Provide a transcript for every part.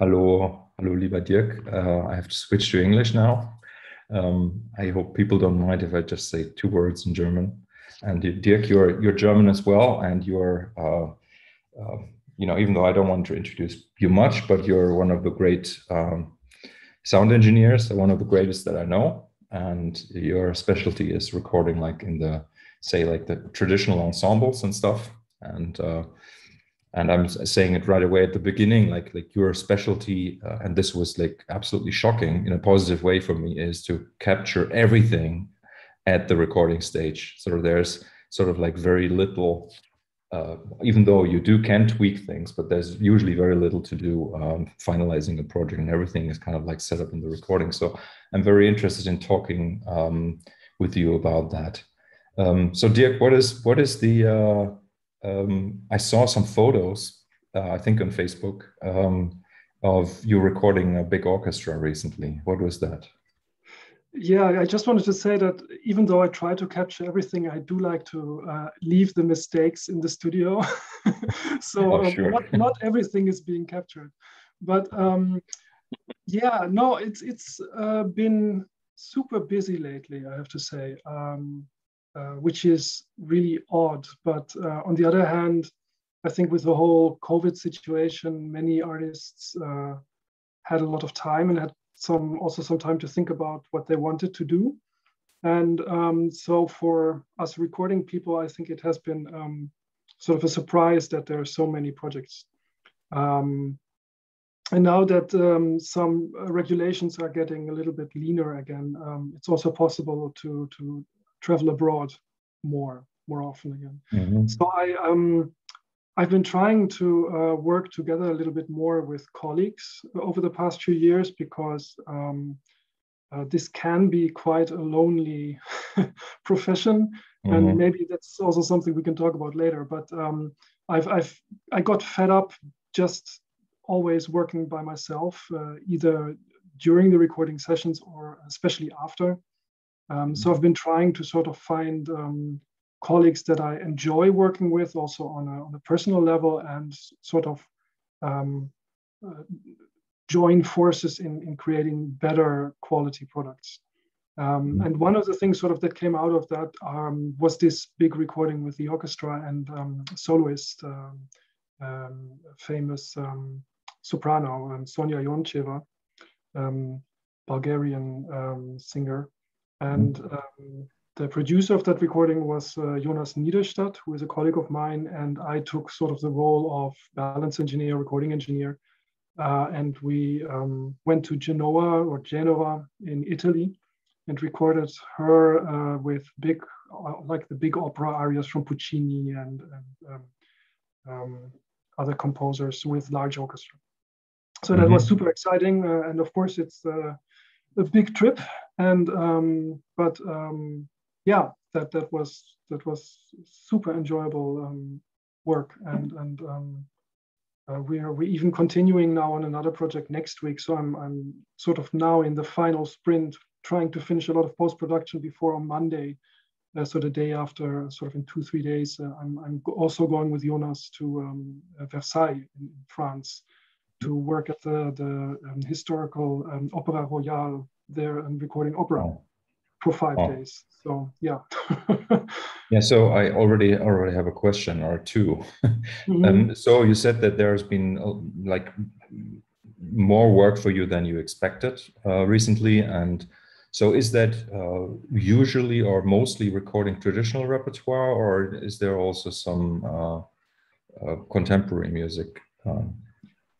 Hallo, hallo, lieber Dirk. Uh, I have to switch to English now. Um, I hope people don't mind if I just say two words in German. And Dirk, you're you're German as well, and you're, uh, uh, you know, even though I don't want to introduce you much, but you're one of the great um, sound engineers, one of the greatest that I know. And your specialty is recording, like in the say, like the traditional ensembles and stuff. And uh, and i'm saying it right away at the beginning like like your specialty uh, and this was like absolutely shocking in a positive way for me is to capture everything at the recording stage. So there's sort of like very little uh, even though you do can tweak things but there's usually very little to do um, finalizing a project and everything is kind of like set up in the recording. So i'm very interested in talking um, with you about that. Um, so dirk what is what is the uh, um, I saw some photos, uh, I think on Facebook, um, of you recording a big orchestra recently. What was that? Yeah, I just wanted to say that even though I try to capture everything, I do like to uh, leave the mistakes in the studio. so oh, sure. not, not, everything is being captured. But um, yeah, no, it's it's uh, been super busy lately. I have to say. Um, uh, which is really odd. But uh, on the other hand, I think with the whole COVID situation, many artists uh, had a lot of time and had some also some time to think about what they wanted to do. And um, so for us recording people, I think it has been um, sort of a surprise that there are so many projects. Um, and now that um, some regulations are getting a little bit leaner again, um, it's also possible to, to travel abroad more more often again. Mm-hmm. So I um I've been trying to uh, work together a little bit more with colleagues over the past few years because um, uh, this can be quite a lonely profession, mm-hmm. and maybe that's also something we can talk about later. But um, I've I've I got fed up just always working by myself, uh, either during the recording sessions or especially after. Um, so I've been trying to sort of find um, colleagues that I enjoy working with, also on a, on a personal level, and sort of um, uh, join forces in, in creating better quality products. Um, and one of the things sort of that came out of that um, was this big recording with the orchestra and um, soloist, famous soprano, Sonya Yoncheva, Bulgarian singer. And mm-hmm. um, the producer of that recording was uh, Jonas Niederstadt, who is a colleague of mine. And I took sort of the role of balance engineer, recording engineer. Uh, and we um, went to Genoa or Genova in Italy and recorded her uh, with big, uh, like the big opera arias from Puccini and, and um, um, other composers with large orchestra. So mm-hmm. that was super exciting. Uh, and of course, it's uh, a big trip and um, but um, yeah that that was that was super enjoyable um, work. And and um, uh, we are we even continuing now on another project next week. So I'm I'm sort of now in the final sprint trying to finish a lot of post production before on Monday uh, so the day after sort of in two three days uh, I'm I'm also going with Jonas to um, Versailles in France to work at the the um, historical Opera Royale there and recording opera oh. for five oh. days. So yeah. yeah. So I already already have a question or 2 mm-hmm. um, so you said that there has been uh, like more work for you than you expected uh, recently, and so is that uh, usually or mostly recording traditional repertoire, or is there also some uh, uh contemporary music? Um,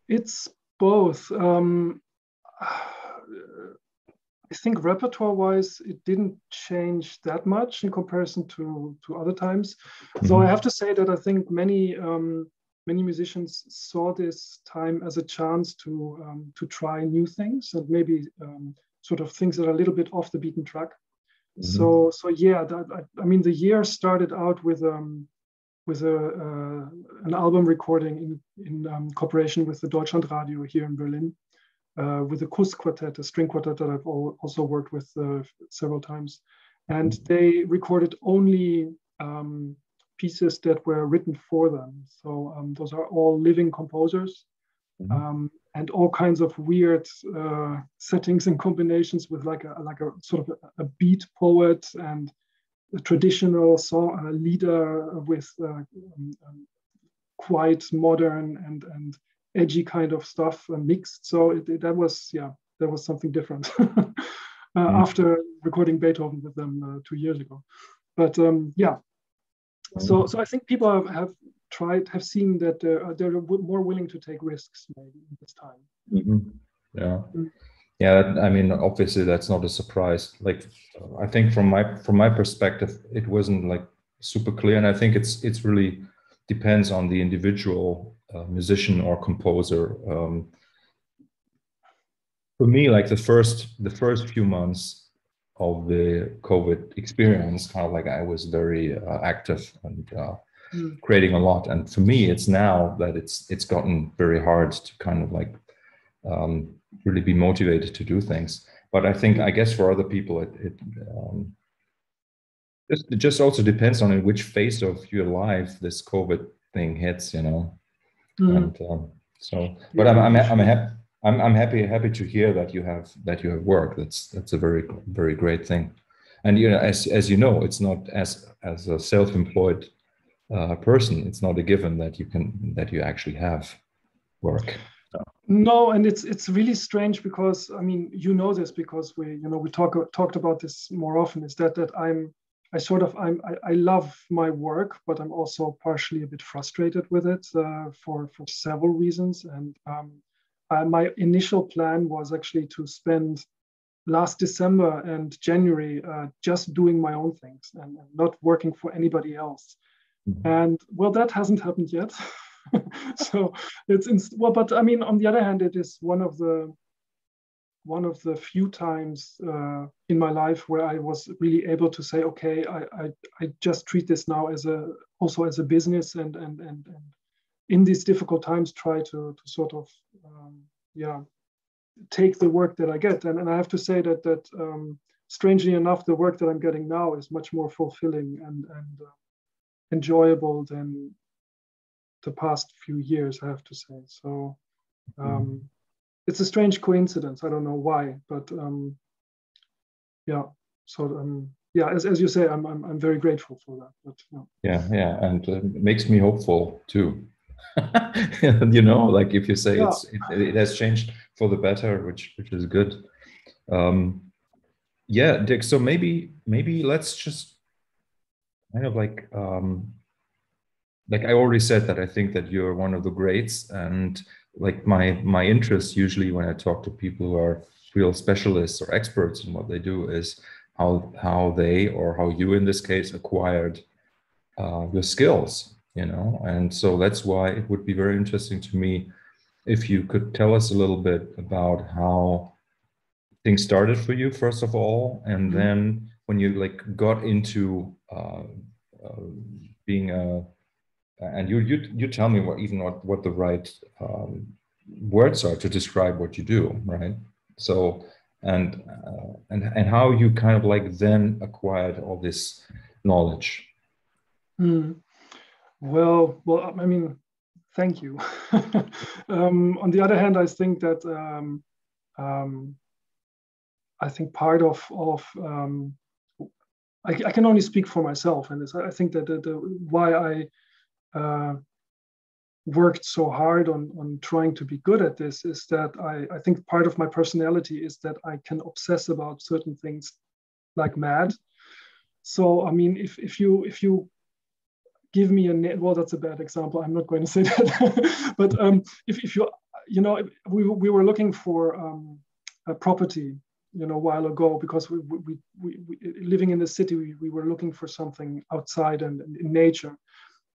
it's both. Um, I think repertoire-wise, it didn't change that much in comparison to to other times. Mm-hmm. So I have to say that I think many um, many musicians saw this time as a chance to um, to try new things and maybe um, sort of things that are a little bit off the beaten track. Mm-hmm. So so yeah, that, I, I, mean the year started out with um, with a uh, an album recording in in um, cooperation with the Deutschlandradio here in Berlin uh, with the Kuss Quartet, a string quartet that I've also worked with uh, several times. And mm-hmm. they recorded only um, pieces that were written for them. So um, those are all living composers. Mm-hmm. Um, and all kinds of weird uh, settings and combinations with like a like a sort of a, beat poet and a traditional song leader with uh, um, um, quite modern and and edgy kind of stuff uh, mixed. So it, it, that was yeah that was something different mm. after recording Beethoven with them uh, two years ago. But um, yeah, so so I think people have, have tried have seen that they're, they're more willing to take risks maybe this time. Mm-hmm. Yeah. Mm yeah i mean obviously that's not a surprise like i think from my from my perspective it wasn't like super clear and i think it's it's really depends on the individual uh, musician or composer um, for me like the first the first few months of the covid experience kind of like i was very uh, active and uh, mm. creating a lot and for me it's now that it's it's gotten very hard to kind of like um, really be motivated to do things. But I think, I guess, for other people, it, it um, it just also depends on in which phase of your life this COVID thing hits, you know. Mm. And um, so, but I'm I'm I'm, happy. I'm I'm happy happy to hear that you have that you have work. That's that's a very very great thing. And you know, as as you know, it's not as as a self-employed uh, person, it's not a given that you can that you actually have work. No, and it's it's really strange because I mean you know this because we you know we talk talked about this more often. Is that that I'm I sort of I'm I, I love my work, but I'm also partially a bit frustrated with it uh, for for several reasons. And um, my initial plan was actually to spend last December and January uh, just doing my own things and, and not working for anybody else. Mm-hmm. And well, that hasn't happened yet. so it's in, well, but I mean, on the other hand, it is one of the one of the few times uh, in my life where I was really able to say, okay, I, I, I just treat this now as a also as a business and and and, and in these difficult times try to to sort of um, yeah take the work that I get and, and I have to say that that um, strangely enough the work that I'm getting now is much more fulfilling and and uh, enjoyable than the past few years, I have to say. So um, mm. It's a strange coincidence. I don't know why, but um, yeah. So um, yeah, as, as you say, I'm, I'm I'm very grateful for that. But yeah, yeah, yeah. and uh, it makes me hopeful too. you know, like if you say yeah. it's it, it, has changed for the better, which which is good. Um, yeah, Dirk. So maybe maybe let's just kind of like um, like I already said that I think that you're one of the greats, and like my my interest usually when I talk to people who are real specialists or experts in what they do is how how they or how you in this case acquired uh, your skills, you know, and so that's why it would be very interesting to me if you could tell us a little bit about how things started for you first of all, and mm-hmm. then when you like got into uh, uh, being a and you you you tell me what even what what the right um, words are to describe what you do, right? So and uh, and and how you kind of like then acquired all this knowledge. Mm. Well, well, I mean, thank you. um, on the other hand, I think that um, um, I think part of of um, I, I, can only speak for myself, and I think that the, the, why I uh, worked so hard on, on trying to be good at this is that I, I think part of my personality is that I can obsess about certain things like mad. So I mean, if, if you if you give me a well, that's a bad example. I'm not going to say that. but um, if, if you you know we, we were looking for um, a property you know a while ago because we, we, we, we living in the city we, we were looking for something outside and in nature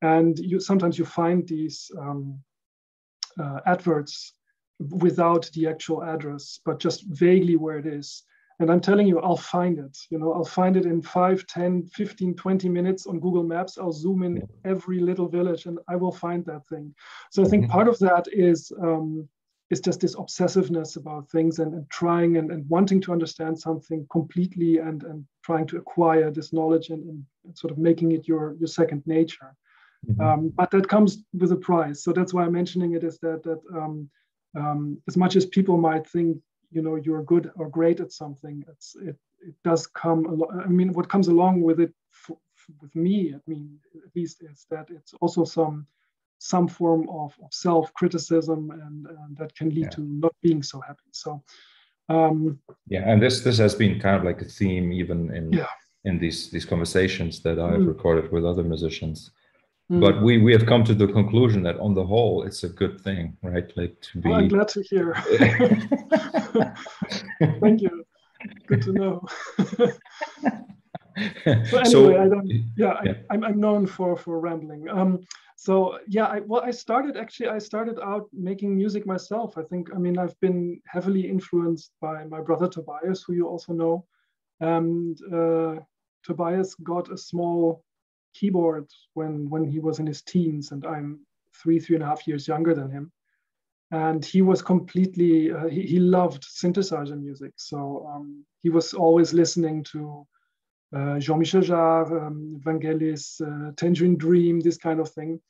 and you sometimes you find these um, uh, adverts without the actual address but just vaguely where it is and i'm telling you i'll find it you know i'll find it in 5 10 15 20 minutes on google maps i'll zoom in every little village and i will find that thing so i think mm-hmm. part of that is um, is just this obsessiveness about things and, and trying and, and wanting to understand something completely and, and trying to acquire this knowledge and, and sort of making it your, your second nature. Mm-hmm. Um, but that comes with a price. So that's why I'm mentioning it is that that um, um, as much as people might think you know you're good or great at something it's it it does come along i mean what comes along with it with me i mean at least is that it's also some some form of, of self-criticism and, and, that can lead yeah. to not being so happy so um, yeah and this this has been kind of like a theme even in yeah. in these these conversations that i've mm. recorded with other musicians mm. but we we have come to the conclusion that on the whole it's a good thing right like to be well, i'm glad to hear thank you good to know so anyway, so, I don't. Yeah, yeah. I, am I'm known for for rambling. Um, so yeah, I, well, I started actually. I started out making music myself. I think. I mean, I've been heavily influenced by my brother Tobias, who you also know, and uh, Tobias got a small keyboard when when he was in his teens, and I'm three three and a half years younger than him and he was completely uh, he, he loved synthesizer music so um, he was always listening to uh, Jean-Michel Jarre, um, Vangelis, uh, Tangerine Dream, this kind of thing.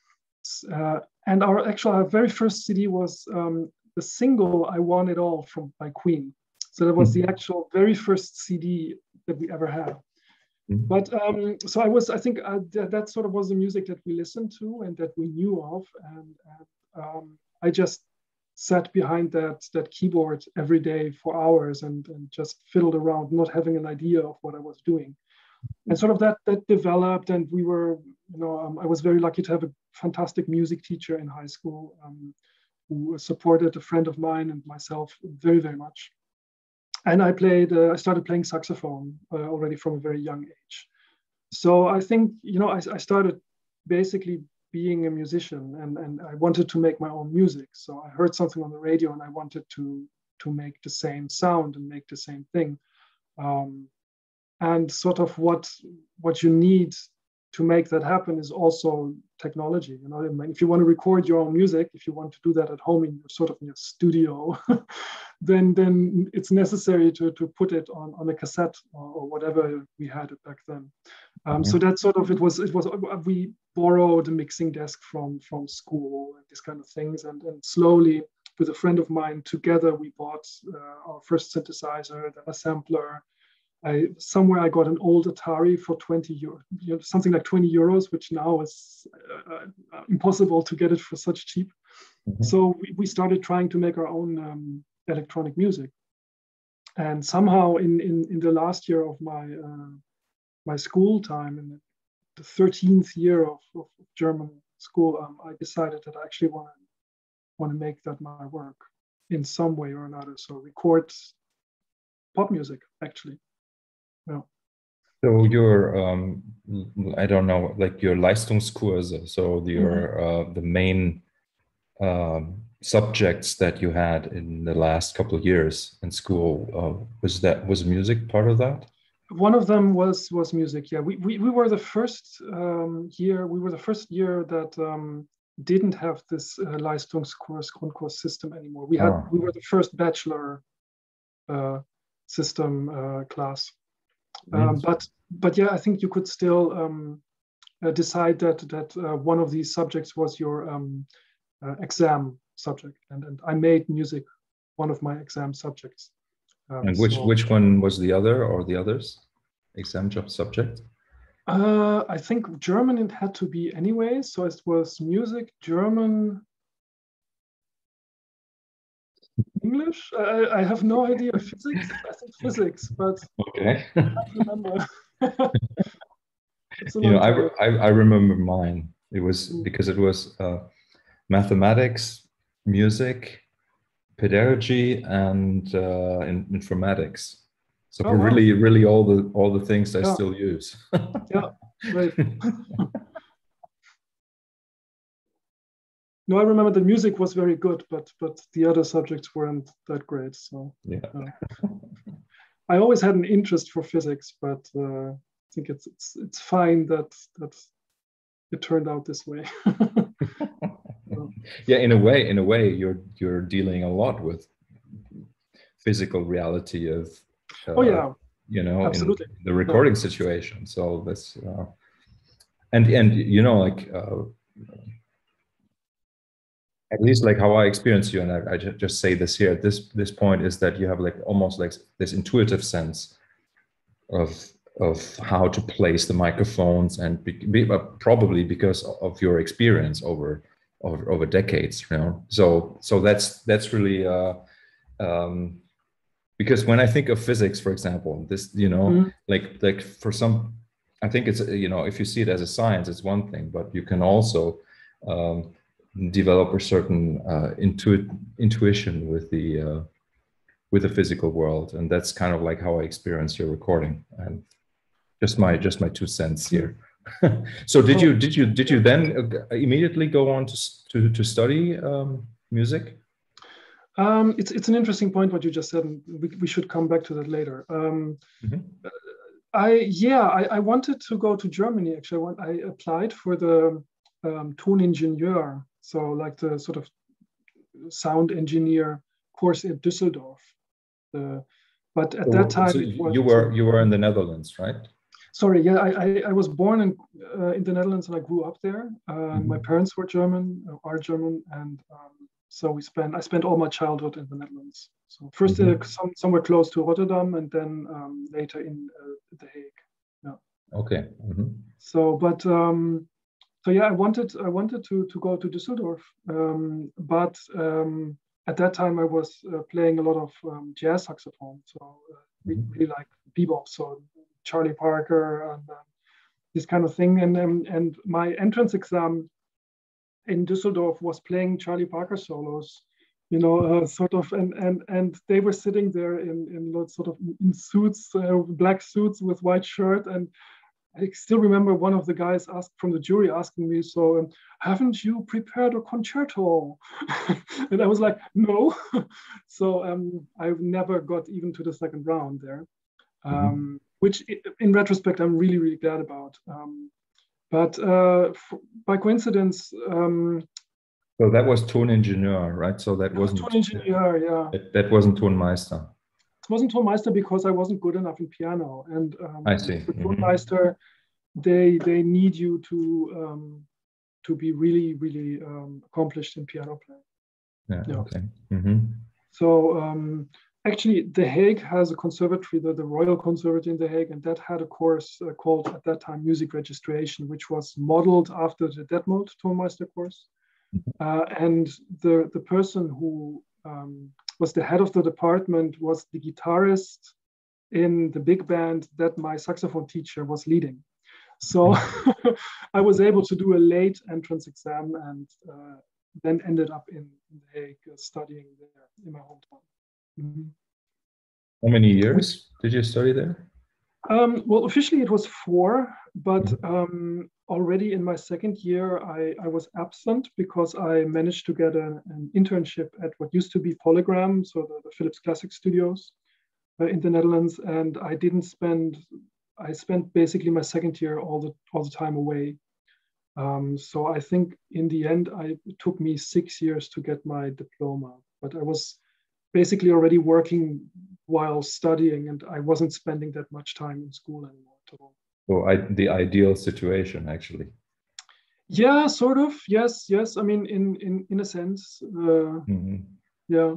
Uh, and our actual our very first CD was um, the single "I Want It All" from by Queen. So that was the mm-hmm. actual very first CD that we ever had. Mm-hmm. But um, so I was, I think uh, th- that sort of was the music that we listened to and that we knew of, and, and um, I just sat behind that that keyboard every day for hours and, and just fiddled around, not having an idea of what I was doing. And sort of that that developed and we were you know um, i was very lucky to have a fantastic music teacher in high school um, who supported a friend of mine and myself very very much and i played uh, i started playing saxophone uh, already from a very young age. So i think you know I, I started basically being a musician and, and i wanted to make my own music. So i heard something on the radio and i wanted to to make the same sound and make the same thing. Um, and sort of what what you need to make that happen is also technology you know? If you want to record your own music if you want to do that at home in your sort of in your studio then then it's necessary to, to put it on, on a cassette or, or whatever we had back then. Um, so that sort of it was it was we borrowed a mixing desk from from school and these kind of things and, and slowly with a friend of mine together we bought uh, our first synthesizer then a sampler I somewhere I got an old Atari for 20 euro, you know, something like 20 euros, which now is uh, uh, impossible to get it for such cheap. Mm-hmm. So we, we, started trying to make our own um, electronic music. And somehow in, in, in the last year of my uh, my school time, in the 13th year of, of German school, um, I decided that I actually want to want to make that my work in some way or another. So record pop music actually. Yeah. So your, um, I don't know, like your Leistungskurse, so your mm-hmm. uh, the main um, subjects that you had in the last couple of years in school, uh, was that was music part of that? One of them was was music. Yeah, we we, we were the first um, year. We were the first year that um, didn't have this uh, Leistungskurs Grundkurs system anymore. We had oh. we were the first bachelor uh, system uh, class. Um, but but yeah, I think you could still um, uh, decide that that uh, one of these subjects was your um, uh, exam subject, and and I made music one of my exam subjects. Um, and which so, which one was the other or the others exam job subject? Uh, I think German it had to be anyway, so it was music, German, English? I, I have no idea. Physics? I think physics, but okay. I remember. you know, I, I, I, remember mine. It was mm. because it was uh, mathematics, music, pedagogy, and uh, in, informatics. So oh, really, wow. really all the all the things I yeah. still use. yeah, right. no, I remember the music was very good, but but the other subjects weren't that great. So yeah, uh, I always had an interest for physics, but uh, I think it's it's it's fine that that it turned out this way. so. Yeah, in a way, in a way, you're you're dealing a lot with physical reality of. Uh, oh yeah. You know, Absolutely. in the recording yeah. situation. So that's, uh, and and you know, like uh, at least like how I experience you, and I, I just say this here at this this point is that you have like almost like this intuitive sense of of how to place the microphones and be, be, uh, probably because of your experience over, over over decades you know so so that's that's really uh um because when i think of physics for example this you know mm-hmm. like like for some i think it's you know if you see it as a science it's one thing but you can also um, develop a certain uh, intuit, intuition with the uh, with the physical world. And that's kind of like how i experience your recording. And just my just my two cents here. So did you did you did you then uh, immediately go on to to, to study um, music? Um, it's it's an interesting point what you just said and we, we should come back to that later. Um, mm-hmm. i yeah I, I wanted to go to germany actually. I, want, I applied for the um, Toningenieur so like the sort of sound engineer course in düsseldorf the, but at so, that time so you were you were in the netherlands right sorry, yeah, I, I, I, was born in, uh, in the Netherlands and I grew up there. Uh, mm-hmm. My parents were German, uh, are German, and um, so we spent I spent all my childhood in the Netherlands. So 1st uh, mm-hmm. some, somewhere close to Rotterdam, and then um, later in uh, The Hague. Yeah. Okay. Mm-hmm. So, but um, so yeah, I wanted I wanted to to go to Düsseldorf, um, but um, at that time I was uh, playing a lot of um, jazz saxophone, so mm-hmm. really like bebop, so Charlie Parker and uh, this kind of thing. And um, and my entrance exam in Düsseldorf was playing Charlie Parker solos, you know, uh, sort of, and and and they were sitting there in in sort of in suits, uh, black suits with white shirt, and I still remember one of the guys asked from the jury asking me, "So, um, haven't you prepared a concerto?" and I was like, "No." so um, I never got even to the second round there. Mm-hmm. Um, which in retrospect I'm really really glad about. Um, but uh, by coincidence. Um, so that was Toningenieur, right? So that wasn't Toningenieur, yeah. That, that wasn't Tonmeister. It wasn't Tonmeister because I wasn't good enough in piano, and um, I see. For mm-hmm. They they need you to um, to be really really um, accomplished in piano playing. Yeah. yeah. Okay. Mm-hmm. So um, actually the hague has a conservatory the, the royal conservatory in the hague and that had a course uh, called at that time music registration which was modeled after the detmold tonmeister course mm-hmm. uh, and the the person who um, was the head of the department was the guitarist in the big band that my saxophone teacher was leading so mm-hmm. i was able to do a late entrance exam and uh, then ended up in, in the hague uh, studying there in my hometown Mm-hmm. How many years did you study there? Um, well, officially it was four, but mm-hmm. um, already in my second year, I, I, was absent because I managed to get an, an internship at what used to be Polygram, so the, the Philips Classic Studios uh, in the Netherlands, and I didn't spend. I spent basically my second year all the all the time away. Um, so I think in the end, I, it took me six years to get my diploma, but I was basically already working while studying, and I wasn't spending that much time in school anymore at all. So I, the ideal situation, actually. Yeah, sort of. Yes, yes. I mean, in in in a sense, uh, mm-hmm. yeah.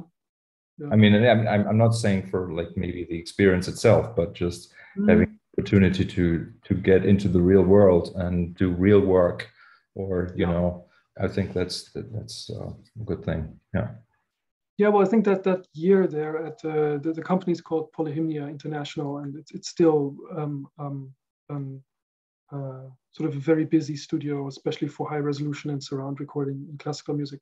yeah. I mean, I'm I'm not saying for like maybe the experience itself, but just mm. having opportunity to to get into the real world and do real work, or you yeah. know, I think that's that's uh, a good thing. Yeah. Yeah, well, I think that that year there at uh, the, the company is called Polyhymnia International, and it's, it's still um, um, um, uh, sort of a very busy studio, especially for high resolution and surround recording in classical music.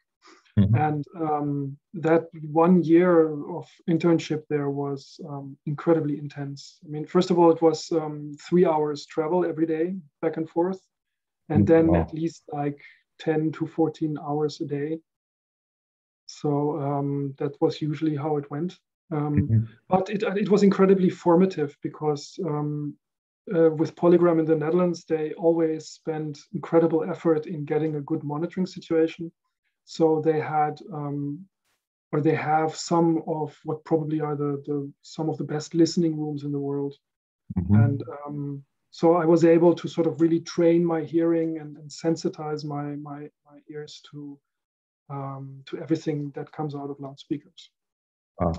Mm-hmm. And um, that one year of internship there was um, incredibly intense. I mean, first of all, it was um, three hours travel every day, back and forth, and then wow. at least like 10 to 14 hours a day so um, that was usually how it went. Um, mm-hmm. But it, it was incredibly formative because um, uh, with Polygram in the Netherlands, they always spent incredible effort in getting a good monitoring situation. So they had, um, or they have some of what probably are the, the some of the best listening rooms in the world. Mm-hmm. And um, so I was able to sort of really train my hearing and, and sensitize my, my, my ears to um, to everything that comes out of loudspeakers.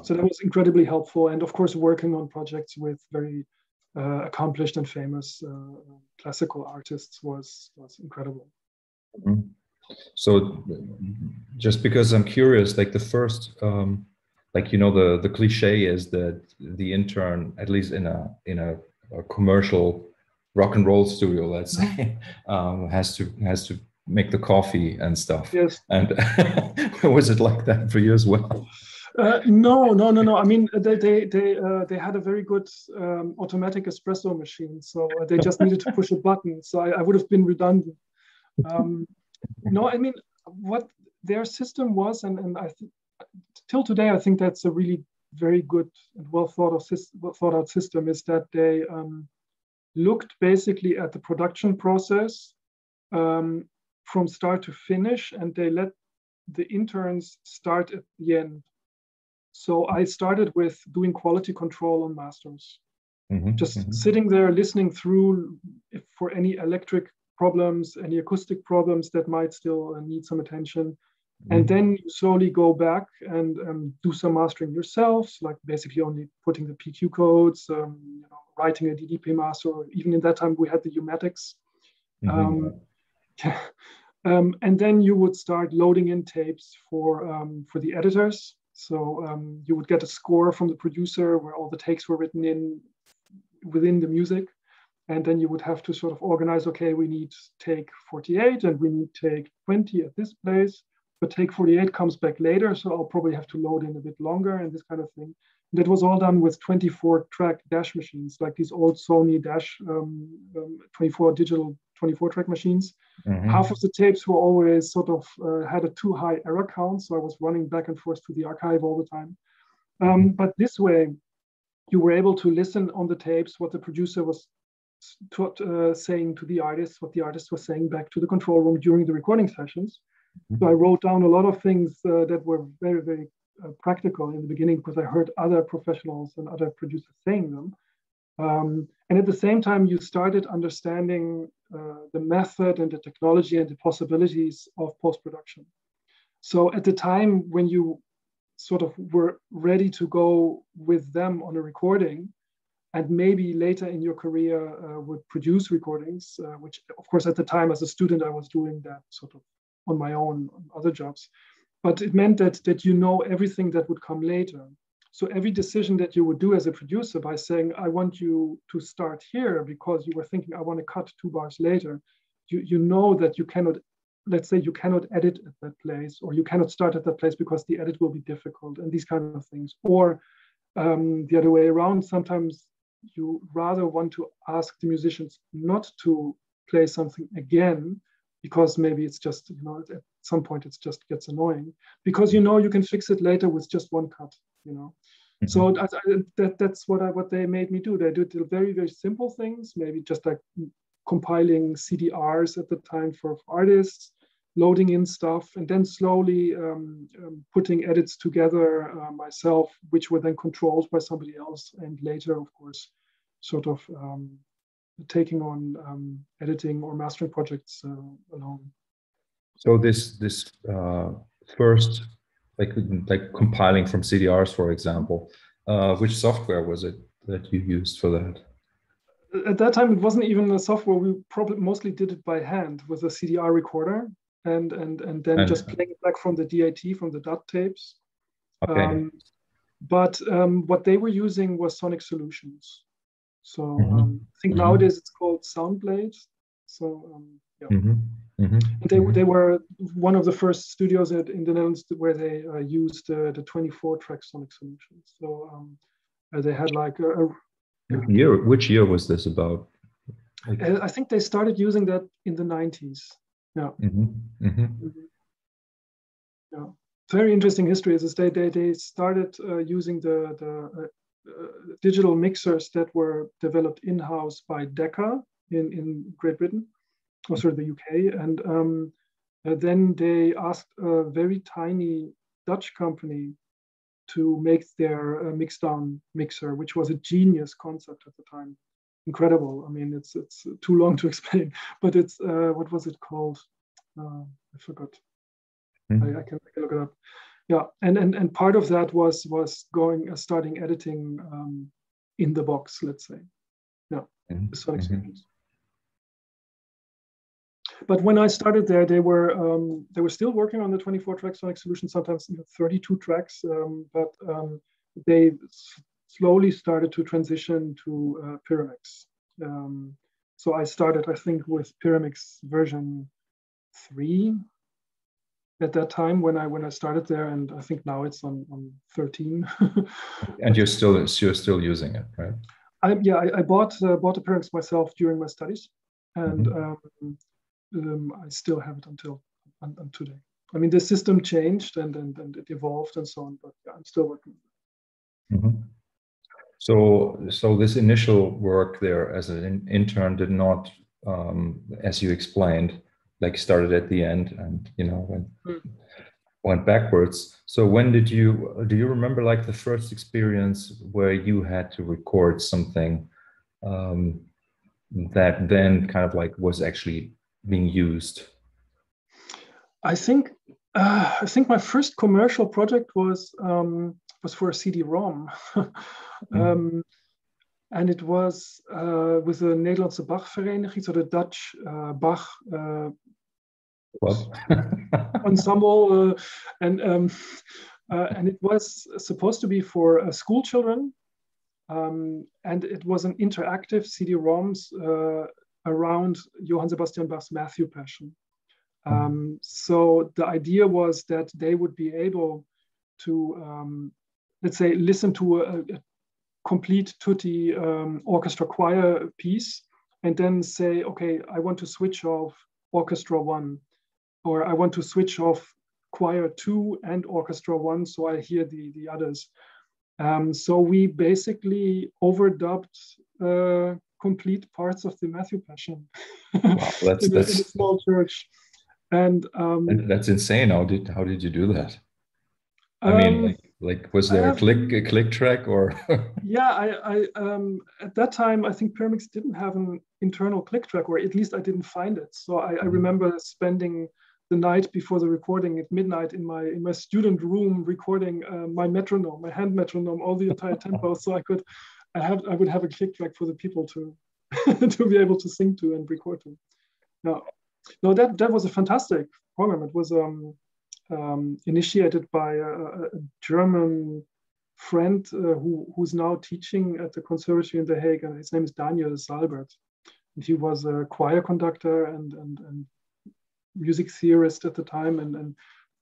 So that was incredibly helpful. And of course, working on projects with very uh, accomplished and famous uh, classical artists was was incredible. Mm-hmm. So, just because I'm curious, like the first, um, like you know, the the cliche is that the intern, at least in a in a, a commercial rock and roll studio, let's say, um, has to has to make the coffee and stuff. Yes. And was it like that for you as well? Uh, no, no, no, no. I mean, they they they uh, they had a very good um, automatic espresso machine, so uh, they just needed to push a button. So I, I would have been redundant. Um, no, I mean, what their system was, and and I th- till today, I think that's a really very good and well thought of well thought out system. Is that they um, looked basically at the production process um, from start to finish, and they let the interns start at the end. So I started with doing quality control on masters. Mm-hmm, just mm-hmm. sitting there listening through if for any electric problems, any acoustic problems that might still uh, need some attention. Mm-hmm. And then you slowly go back and um, do some mastering yourselves, like basically only putting the PQ codes, um, you know, writing a DDP master, or even in that time we had the U-matics. Mm-hmm. Um, um, and then you would start loading in tapes for um, for the editors. So um, you would get a score from the producer where all the takes were written in within the music. And then you would have to sort of organize, okay, we need take 48 and we need take 20 at this place, but take 48 comes back later. So I'll probably have to load in a bit longer and this kind of thing. That was all done with 24 track dash machines, like these old Sony dash um, um, 24 digital 24 track machines. Mm-hmm. Half of the tapes were always sort of uh, had a too high error count. So I was running back and forth to the archive all the time. Um, but this way, you were able to listen on the tapes what the producer was to, uh, saying to the artist, what the artist was saying back to the control room during the recording sessions. Mm-hmm. So I wrote down a lot of things uh, that were very, very practical in the beginning because I heard other professionals and other producers saying them. Um, and at the same time, you started understanding uh, the method and the technology and the possibilities of post production. So at the time when you sort of were ready to go with them on a recording, and maybe later in your career uh, would produce recordings, uh, which of course at the time as a student I was doing that sort of on my own on other jobs. But it meant that that you know everything that would come later. So every decision that you would do as a producer by saying, I want you to start here because you were thinking, I want to cut two bars later, you, you know that you cannot, let's say you cannot edit at that place or you cannot start at that place because the edit will be difficult and these kind of things. Or um, the other way around, sometimes you rather want to ask the musicians not to play something again because maybe it's just you know at some point it just gets annoying because you know you can fix it later with just one cut you know mm-hmm. so I, I, that that's what I what they made me do they did very very simple things maybe just like compiling CDRs at the time for, for artists loading in stuff and then slowly um, um, putting edits together uh, myself, which were then controlled by somebody else. And later, of course, sort of um, taking on um, editing or mastering projects uh, alone. So this this uh, first, like like compiling from CDRs, for example, uh, which software was it that you used for that? At that time, it wasn't even a software. We probably mostly did it by hand with a CDR recorder and and and then and, just playing it back from the DIT from the DAT tapes. Okay. Um, but um, what they were using was Sonic Solutions. So mm-hmm. um, I think mm-hmm. nowadays it's called Soundblade. So um, yeah. Mm-hmm. mm-hmm. They, mm-hmm. they were one of the first studios in the Netherlands where they uh, used uh, the 24 track Sonic Solutions. So um, uh, they had like a, a year. Which year was this about? Like... I think they started using that in the 90s. Yeah. Mm-hmm. Yeah. Very interesting history is they they, they started uh, using the the uh, uh, digital mixers that were developed in house by Decca in in Great Britain, or sorry the UK, and um, uh, then they asked a very tiny Dutch company to make their uh, mixdown mixer, which was a genius concept at the time incredible. I mean, it's it's too long to explain, but it's uh, what was it called? Uh, I forgot. Mm-hmm. I, I, can I look it up. Yeah, and and and part of that was was going uh, starting editing um, in the box, let's say. Yeah, the Sonic mm-hmm. But when I started there, they were um, they were still working on the 24 track Sonic solution, sometimes you know, 32 tracks, um, but um, they slowly started to transition to uh, Pyramix. Um, so I started, I think, with Pyramix version three at that time when I when I started there, and I think now it's on on 13. and you're still you're still using it, right? I, yeah, I, I bought uh, bought a Pyramix myself during my studies, and mm-hmm. um, um, I still have it until until today. I mean, the system changed and, and, and it evolved and so on, but yeah, I'm still working. Mm-hmm. So, so this initial work there as an intern did not, um, as you explained, like started at the end and you know went mm. went backwards. So when did you do you remember like the first experience where you had to record something um, that then kind of like was actually being used? I think uh, I think my first commercial project was um, was for a CD-ROM, mm. um, and it was uh, with the Nederlandse Bachvereniging, so the Dutch uh, Bach uh, ensemble, uh, and um, uh, and it was supposed to be for school children, um, and it was an interactive CD-ROMs around Johann Sebastian Bach's Matthew Passion. Um, so the idea was that they would be able to, um, let's say, listen to a, a complete tutti um, orchestra choir piece and then say, okay, I want to switch off orchestra one, or I want to switch off choir two and orchestra one, so I hear the, the others. Um, so we basically overdubbed uh, complete parts of the Matthew Passion wow, that's, in, that's, in, a small church. And, um, and, that's insane. How did how did you do that? I mean, um, like, like, was there have, a click a click track or? yeah, I, I um, at that time I think Pyramix didn't have an internal click track, or at least I didn't find it. So I, I mm-hmm. remember spending the night before the recording at midnight in my in my student room recording uh, my metronome, my hand metronome, all the entire tempo, so I could I have I would have a click track for the people to to be able to sing to and record to. No, no, that that was a fantastic program. It was um, um, initiated by a, a German friend uh, who who's now teaching at the conservatory in The Hague, and his name is Daniel Salbert. And he was a choir conductor and and, and music theorist at the time, and and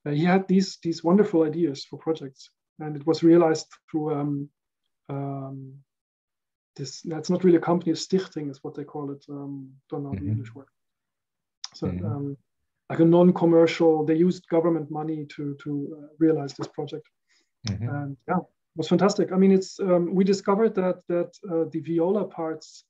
uh, he had these these wonderful ideas for projects, and it was realized through um, um, this that's not really a company, a stichting is what they call it. Um, don't know mm-hmm. the English word. So mm-hmm. um, like a non-commercial, they used government money to to uh, realize this project. Mm-hmm. And yeah, it was fantastic. I mean, it's um, we discovered that that uh, the viola parts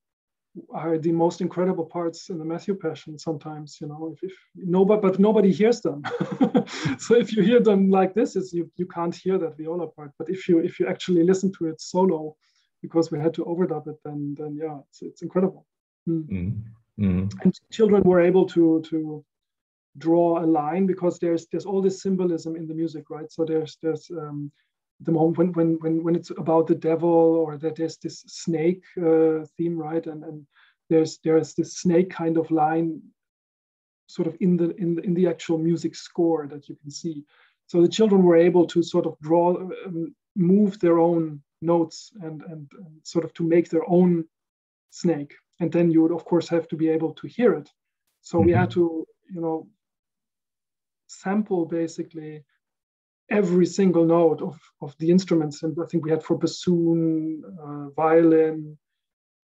are the most incredible parts in the Matthew Passion. Sometimes, you know, if, if nobody, but nobody hears them. so if you hear them like this, is you you can't hear that viola part. But if you if you actually listen to it solo, because we had to overdub it, then then yeah, it's, it's incredible. Mm. Mm. And children were able to to draw a line because there's there's all this symbolism in the music, right? So there's there's um, the moment when when when when it's about the devil or that there's this snake uh, theme, right? And and there's there's this snake kind of line sort of in the in the, in the actual music score that you can see. So the children were able to sort of draw, um, move their own notes and, and, and sort of to make their own snake. And then you would, of course, have to be able to hear it. So mm-hmm. we had mm-hmm. to, you know, sample basically every single note of, of the instruments. And I think we had for bassoon, uh, violin,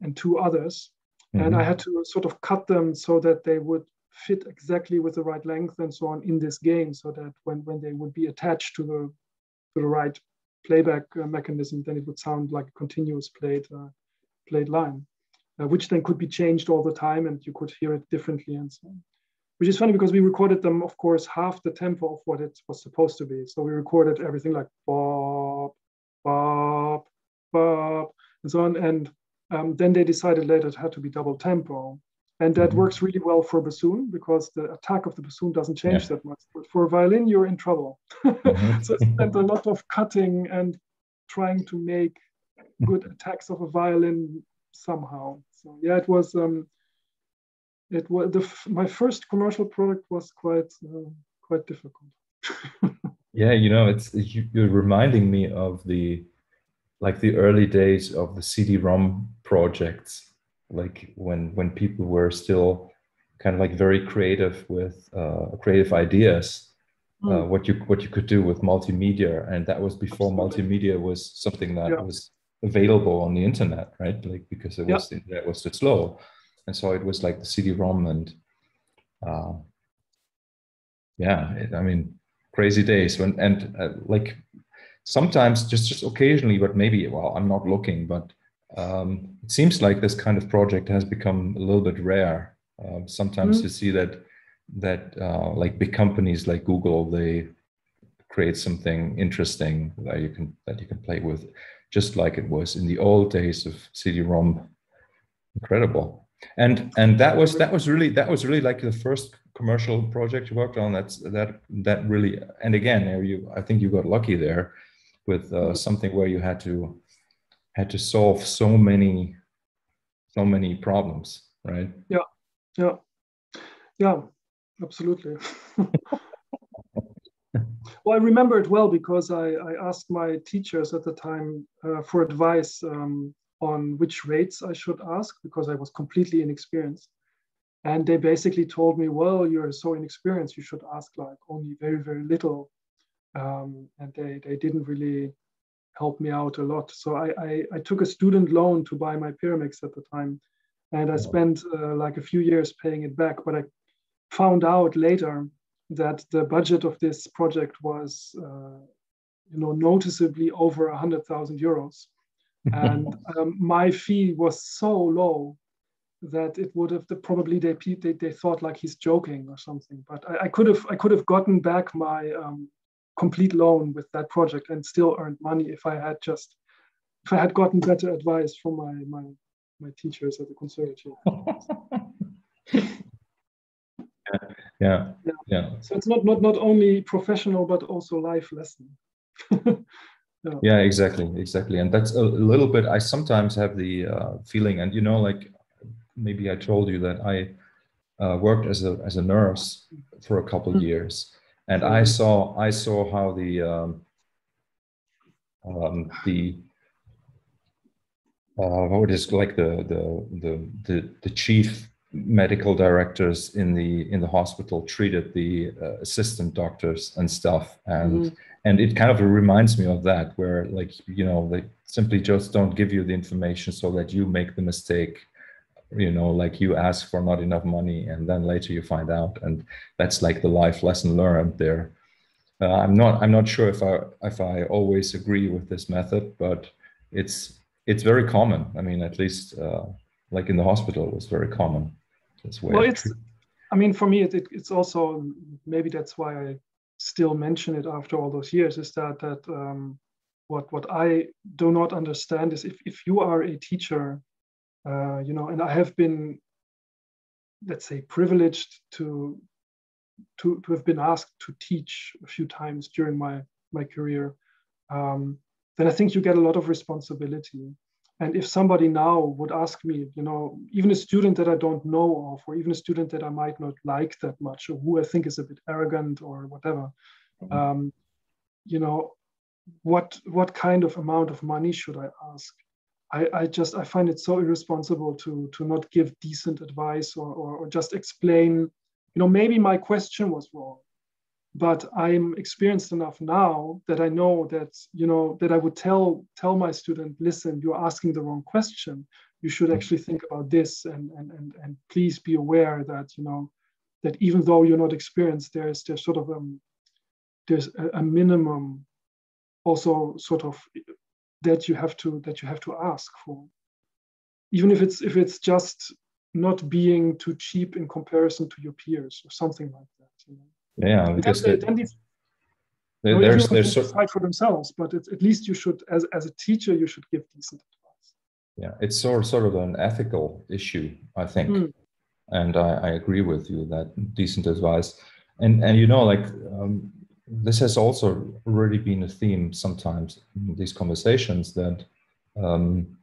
and two others. Mm-hmm. And I had to sort of cut them so that they would fit exactly with the right length and so on in this game so that when, when they would be attached to the, to the right playback uh, mechanism, then it would sound like a continuous played, uh, played line, uh, which then could be changed all the time and you could hear it differently and so on. Which is funny because we recorded them, of course, half the tempo of what it was supposed to be. So we recorded everything like bop, bop, bop, and so on. And um, then they decided later it had to be double tempo. and that mm-hmm. works really well for bassoon because the attack of the bassoon doesn't change yeah. that much. But for violin, you're in trouble. Mm-hmm. so I spent a lot of cutting and trying to make good attacks of a violin somehow. So yeah, it was um, it was the my first commercial product was quite uh, quite difficult. yeah, you know, it's you, you're reminding me of the like the early days of the CD-ROM projects, like when when people were still kind of like very creative with uh, creative ideas. Mm. Uh, what you what you could do with multimedia, and that was before Absolutely. multimedia was something that yeah. was available on the internet, right? Like because it was yeah. internet was too slow, and so it was like the CD-ROM and uh, yeah, it, I mean crazy days when and uh, like sometimes just just occasionally, but maybe well I'm not looking, but um, it seems like this kind of project has become a little bit rare. Um, sometimes mm-hmm. you see that that uh, like big companies like Google they create something interesting that you can that you can play with just like it was in the old days of CD-ROM. Incredible. And and that was that was really that was really like the first commercial project you worked on. That's that that really and again you I think you got lucky there with uh, something where you had to had to solve so many so many problems, right? Yeah, yeah, yeah, absolutely. Well, I remember it well because I, I asked my teachers at the time uh, for advice um, on which rates I should ask because I was completely inexperienced. And they basically told me, well, you're so inexperienced, you should ask like only very, very little. Um, and they, they didn't really help me out a lot. So I, I, I, took a student loan to buy my Pyramix at the time. And I spent uh, like a few years paying it back. But I found out later that the budget of this project was, uh, you know, noticeably over a hundred thousand euros, and um, my fee was so low that it would have the, probably they, they they thought like he's joking or something. But I, I could have I could have gotten back my um, complete loan with that project and still earned money if I had just if I had gotten better advice from my my my teachers at the conservatory. yeah yeah yeah so it's not not not only professional but also life lesson yeah. yeah. exactly exactly and that's a little bit i sometimes have the uh, feeling and you know like maybe i told you that i uh, worked as a as a nurse for a couple mm. years and i saw i saw how the um, um, the uh, what is like the the the the, the chief medical directors in the in the hospital treated the uh, assistant doctors and stuff and mm. and it kind of reminds me of that where like you know they simply just don't give you the information so that you make the mistake you know like you ask for not enough money and then later you find out. And that's like the life lesson learned there. Uh, i'm not i'm not sure if i if i always agree with this method but it's it's very common. I mean at least uh, like in the hospital it was very common well, it's. I mean, for me, it, it, it's also maybe that's why I still mention it after all those years. Is that that um, what what I do not understand is if if you are a teacher, uh, you know, and I have been, let's say, privileged to to to have been asked to teach a few times during my my career, um, then I think you get a lot of responsibility. And if somebody now would ask me, you know, even a student that I don't know of, or even a student that I might not like that much, or who I think is a bit arrogant or whatever, mm-hmm. um, you know, what what kind of amount of money should I ask? I, I just I find it so irresponsible to to not give decent advice or, or, or just explain, you know, maybe my question was wrong but i'm experienced enough now that i know that you know that i would tell tell my student listen you're asking the wrong question. You should actually think about this and and and, and please be aware that you know that even though you're not experienced there's there's sort of um there's a, a minimum also sort of that you have to that you have to ask for. Even if it's if it's just not being too cheap in comparison to your peers or something like that you know? Yeah, because they, then these, there, there's there's so, fight for themselves, but at least you should, as as a teacher, you should give decent advice. Yeah, it's sort sort of an ethical issue, I think. Mm. and I, I agree with you that decent advice. And and you know, like um, this has also already been a theme sometimes in these conversations that um,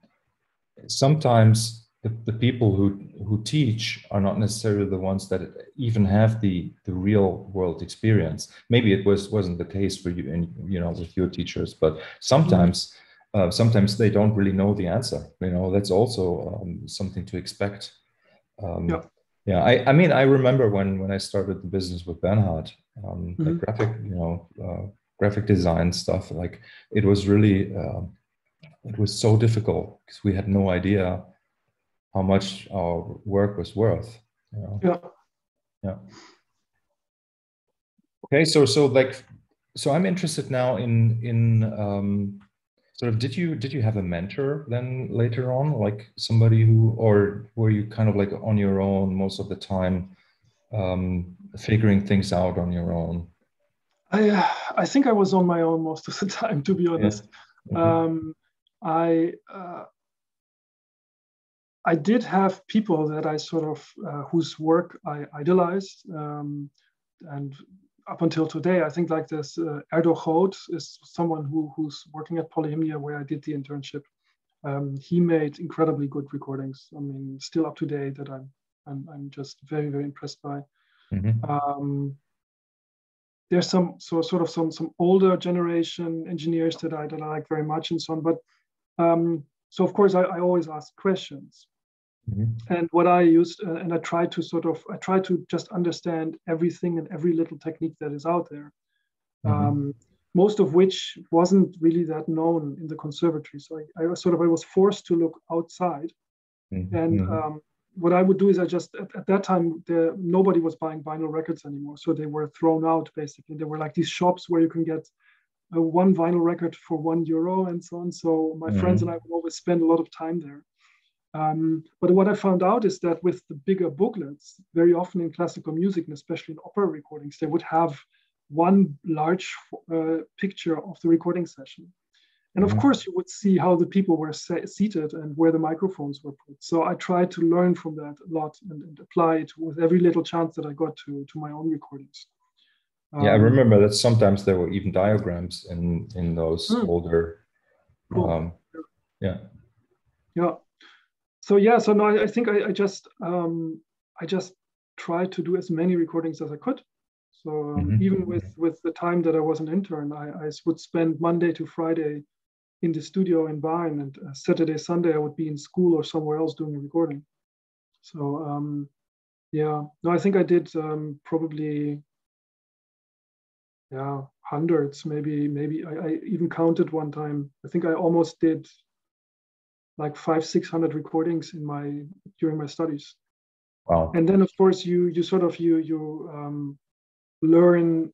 sometimes the, the people who who teach are not necessarily the ones that even have the the real world experience. Maybe it was wasn't the case for you and you know with your teachers but sometimes uh, sometimes they don't really know the answer. You know that's also um, something to expect. Um, yeah. yeah I, I mean i remember when when i started the business with bernhard um, mm-hmm. like graphic you know uh, graphic design stuff like it was really uh, it was so difficult because we had no idea how much our work was worth you know? yeah yeah okay so so like so i'm interested now in in um sort of did you did you have a mentor then later on like somebody who or were you kind of like on your own most of the time um figuring things out on your own i uh, i think i was on my own most of the time to be honest yeah. mm-hmm. um i uh, I did have people that I sort of uh, whose work I idolized, um, and up until today, I think like this uh, Erdo Groot is someone who who's working at Polyhymnia where I did the internship. Um, he made incredibly good recordings. I mean, still up to date that I'm I'm, I'm just very very impressed by. Mm-hmm. Um, there's some so sort of some some older generation engineers that I that I like very much and so on. But um, so of course I, I always ask questions Mm-hmm. And what I used, uh, and I try to sort of, I try to just understand everything and every little technique that is out there. Mm-hmm. Um, most of which wasn't really that known in the conservatory. So I, I sort of, I was forced to look outside. Mm-hmm. And mm-hmm. um, what I would do is I just, at, at that time, there, nobody was buying vinyl records anymore. So they were thrown out basically. There were like these shops where you can get uh, one vinyl record for one euro and so on. So my friends mm-hmm. and I would always spend a lot of time there. Um, but what I found out is that with the bigger booklets, very often in classical music, and especially in opera recordings, they would have one large uh, picture of the recording session. And of mm-hmm. course, you would see how the people were se- seated and where the microphones were put. So I tried to learn from that a lot and, and apply it with every little chance that I got to, to my own recordings. Um, yeah, I um, remember that sometimes there were even diagrams in in those hmm. older. Cool. Um, yeah. Yeah so yeah, so no, I, I think I, I just um, I just tried to do as many recordings as I could. So um, mm-hmm. even with with the time that I was an intern, I, I would spend Monday to Friday in the studio in Baarn, and uh, Saturday, Sunday I would be in school or somewhere else doing a recording. So um, yeah, no, I think I did um, probably yeah hundreds, maybe maybe I, I even counted one time. I think I almost did like five, six hundred recordings in my during my studies. Wow. And then of course you you sort of you you um, learn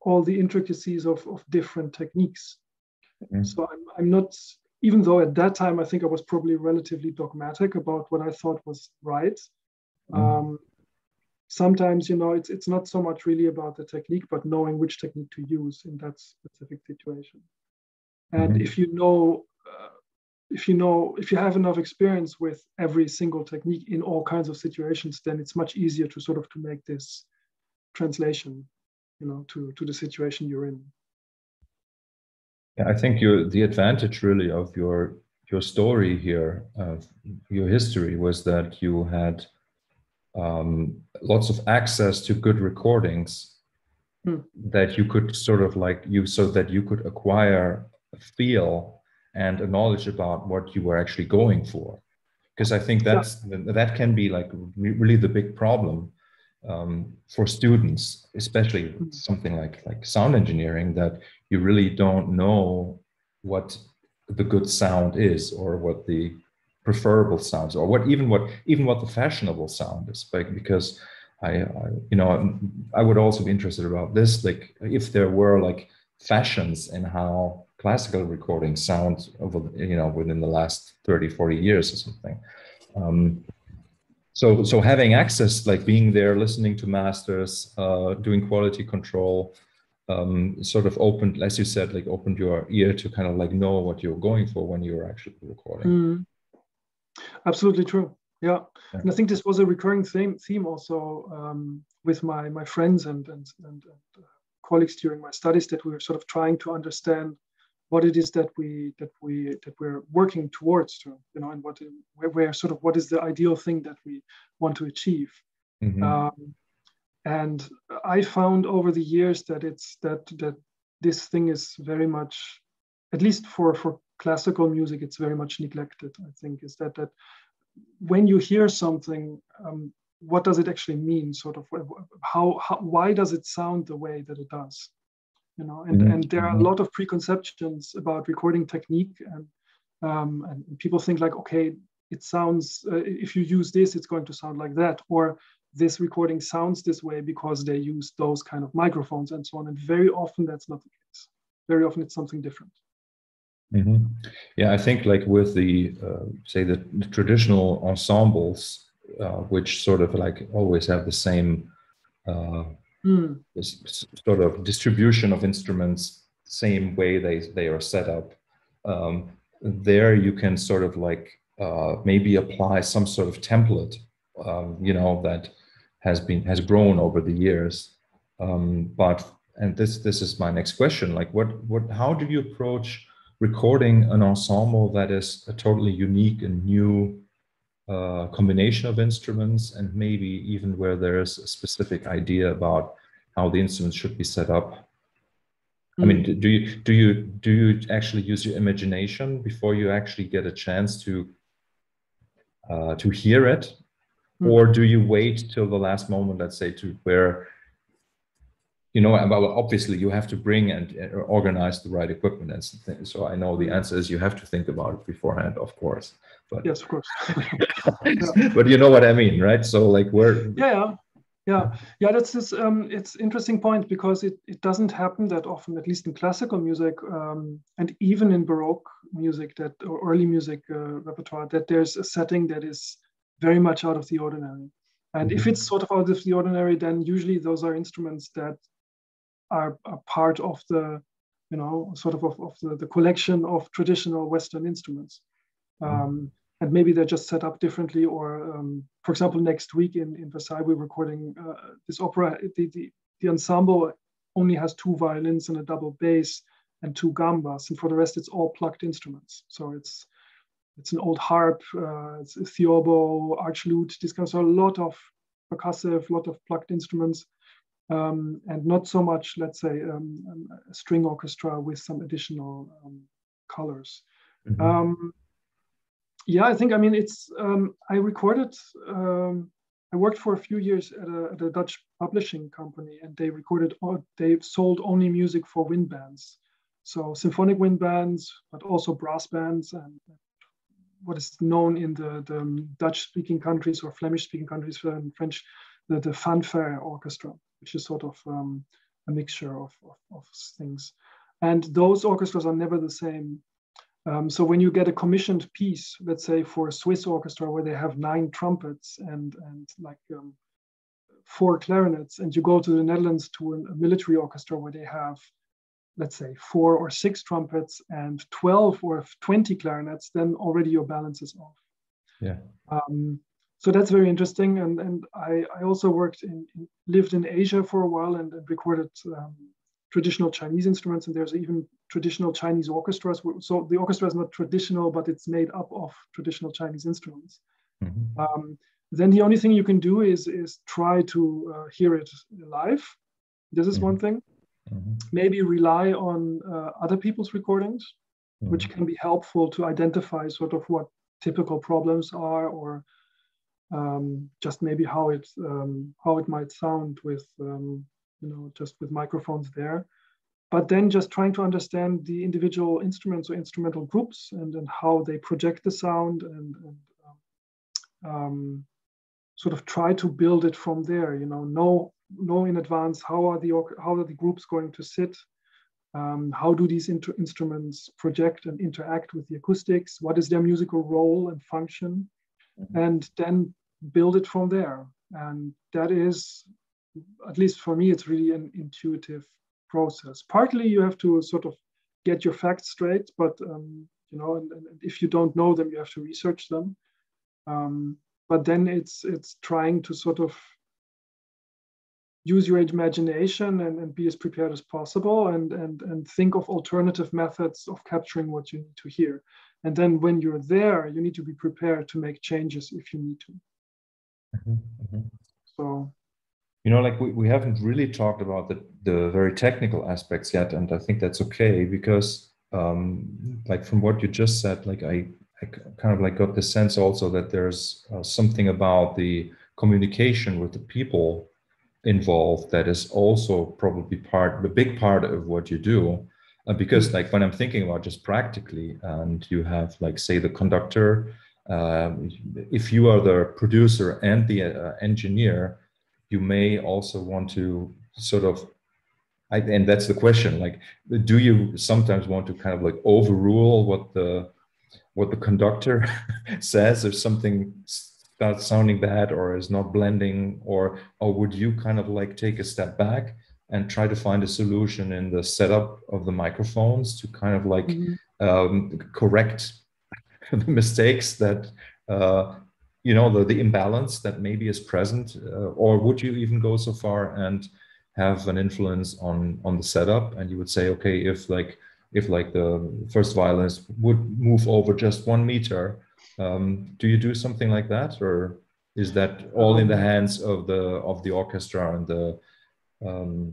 all the intricacies of, of different techniques. Mm-hmm. So I'm, I'm not even though at that time I think I was probably relatively dogmatic about what I thought was right. Mm-hmm. Um, sometimes you know it's it's not so much really about the technique, but knowing which technique to use in that specific situation. And mm-hmm. if you know if you know if you have enough experience with every single technique in all kinds of situations then it's much easier to sort of to make this translation you know to to the situation you're in yeah i think you the advantage really of your your story here of your history was that you had um, lots of access to good recordings hmm. that you could sort of like you so that you could acquire a feel and a knowledge about what you were actually going for because i think that's that can be like really the big problem um, for students especially mm-hmm. something like like sound engineering that you really don't know what the good sound is or what the preferable sounds or what even what even what the fashionable sound is like because I, I you know i would also be interested about this like if there were like fashions in how classical recording sound over you know within the last 30 40 years or something um, so so having access like being there listening to masters uh, doing quality control um, sort of opened as you said like opened your ear to kind of like know what you're going for when you're actually recording mm. absolutely true yeah. yeah. and I think this was a recurring theme theme also um, with my my friends and and and, and uh, colleagues during my studies that we were sort of trying to understand what it is that we that we that we're working towards to you know and what where, where sort of what is the ideal thing that we want to achieve mm-hmm. um, and i found over the years that it's that that this thing is very much at least for for classical music it's very much neglected i think is that that when you hear something um, what does it actually mean sort of how, how why does it sound the way that it does you know and, mm-hmm. and there are a mm-hmm. lot of preconceptions about recording technique and um, and people think like okay it sounds uh, if you use this it's going to sound like that or this recording sounds this way because they use those kind of microphones and so on and very often that's not the case very often it's something different mm-hmm. yeah i think like with the uh, say the, the, traditional ensembles uh, which sort of like always have the same uh, mm. this sort of distribution of instruments same way they they are set up um, there you can sort of like uh, maybe apply some sort of template um, you know that has been has grown over the years um, but and this this is my next question like what what how do you approach recording an ensemble that is a totally unique and new uh, combination of instruments and maybe even where there's a specific idea about how the instruments should be set up. Mm. I mean, hmm. do you do you do you actually use your imagination before you actually get a chance to uh, to hear it, mm. or do you wait till the last moment, let's say, to where you know, obviously you have to bring and organize the right equipment and things. So I know the answer is you have to think about it beforehand, of course. But yes, of course. but you know what I mean, right? So like where? Yeah, yeah, yeah. That's this. Um, it's interesting point because it it doesn't happen that often, at least in classical music, um, and even in Baroque music that or early music uh, repertoire, that there's a setting that is very much out of the ordinary. And if mm-hmm. it's sort of out of the ordinary, then usually those are instruments that are, are part of the, you know, sort of of, of the, the collection of traditional Western instruments. Mm-hmm. Um, and maybe they're just set up differently. Or, um, for example, next week in, in Versailles, we're recording uh, this opera. The, the, the ensemble only has two violins and a double bass and two gambas, and for the rest, it's all plucked instruments. So it's it's an old harp, uh, it's a theorbo, arch lute, this kind of a lot of percussive, lot of plucked instruments um, and not so much, let's say, um, um, a string orchestra with some additional um, colors. Mm-hmm. Um, yeah, I think, I mean, it's, um, I recorded, I worked for a few years at a, at a, Dutch publishing company and they recorded, they sold only music for wind bands. So symphonic wind bands, but also brass bands and what is known in the, the Dutch speaking countries or Flemish speaking countries and French, the, the fanfare orchestra which is sort of um, a mixture of, of, of, things. And those orchestras are never the same. Um, so when you get a commissioned piece, let's say for a Swiss orchestra where they have nine trumpets and, and like um, four clarinets, and you go to the Netherlands to a military orchestra where they have, let's say, four or six trumpets and 12 or 20 clarinets, then already your balance is off. Yeah. Um, so that's very interesting. And, and I, I also worked in, lived in Asia for a while and, and recorded um, traditional Chinese instruments. And there's even traditional Chinese orchestras. So the orchestra is not traditional, but it's made up of traditional Chinese instruments. Mm-hmm. Um, then the only thing you can do is, is try to uh, hear it live. This is mm-hmm. one thing. Mm-hmm. Maybe rely on uh, other people's recordings, which mm-hmm. can be helpful to identify sort of what typical problems are or um, just maybe how it um, how it might sound with um, you know just with microphones there but then just trying to understand the individual instruments or instrumental groups and, and how they project the sound and, and um, um, sort of try to build it from there you know know know in advance how are the how are the groups going to sit um, how do these instruments project and interact with the acoustics what is their musical role and function mm-hmm. and then build it from there. And that is, at least for me, it's really an intuitive process. Partly you have to sort of get your facts straight, but um, you know, and, and, if you don't know them, you have to research them. Um, but then it's it's trying to sort of use your imagination and, and be as prepared as possible and, and, and think of alternative methods of capturing what you need to hear. And then when you're there, you need to be prepared to make changes if you need to. Mm-hmm. So, you know, like we, we haven't really talked about the, the very technical aspects yet. And I think that's okay because, um, like, from what you just said, like, I, I kind of like got the sense also that there's uh, something about the communication with the people involved that is also probably part the big part of what you do uh, because like when i'm thinking about just practically and you have like say the conductor um, if you are the producer and the uh, engineer you may also want to sort of I, and that's the question like do you sometimes want to kind of like overrule what the what the conductor says if something starts sounding bad or is not blending or or would you kind of like take a step back and try to find a solution in the setup of the microphones to kind of like mm-hmm. um, correct the mistakes that uh, you know the, the imbalance that maybe is present uh, or would you even go so far and have an influence on on the setup and you would say okay if like if like the first violinist would move over just one meter um, do you do something like that, or is that all in the um, hands of the of the orchestra and the, um,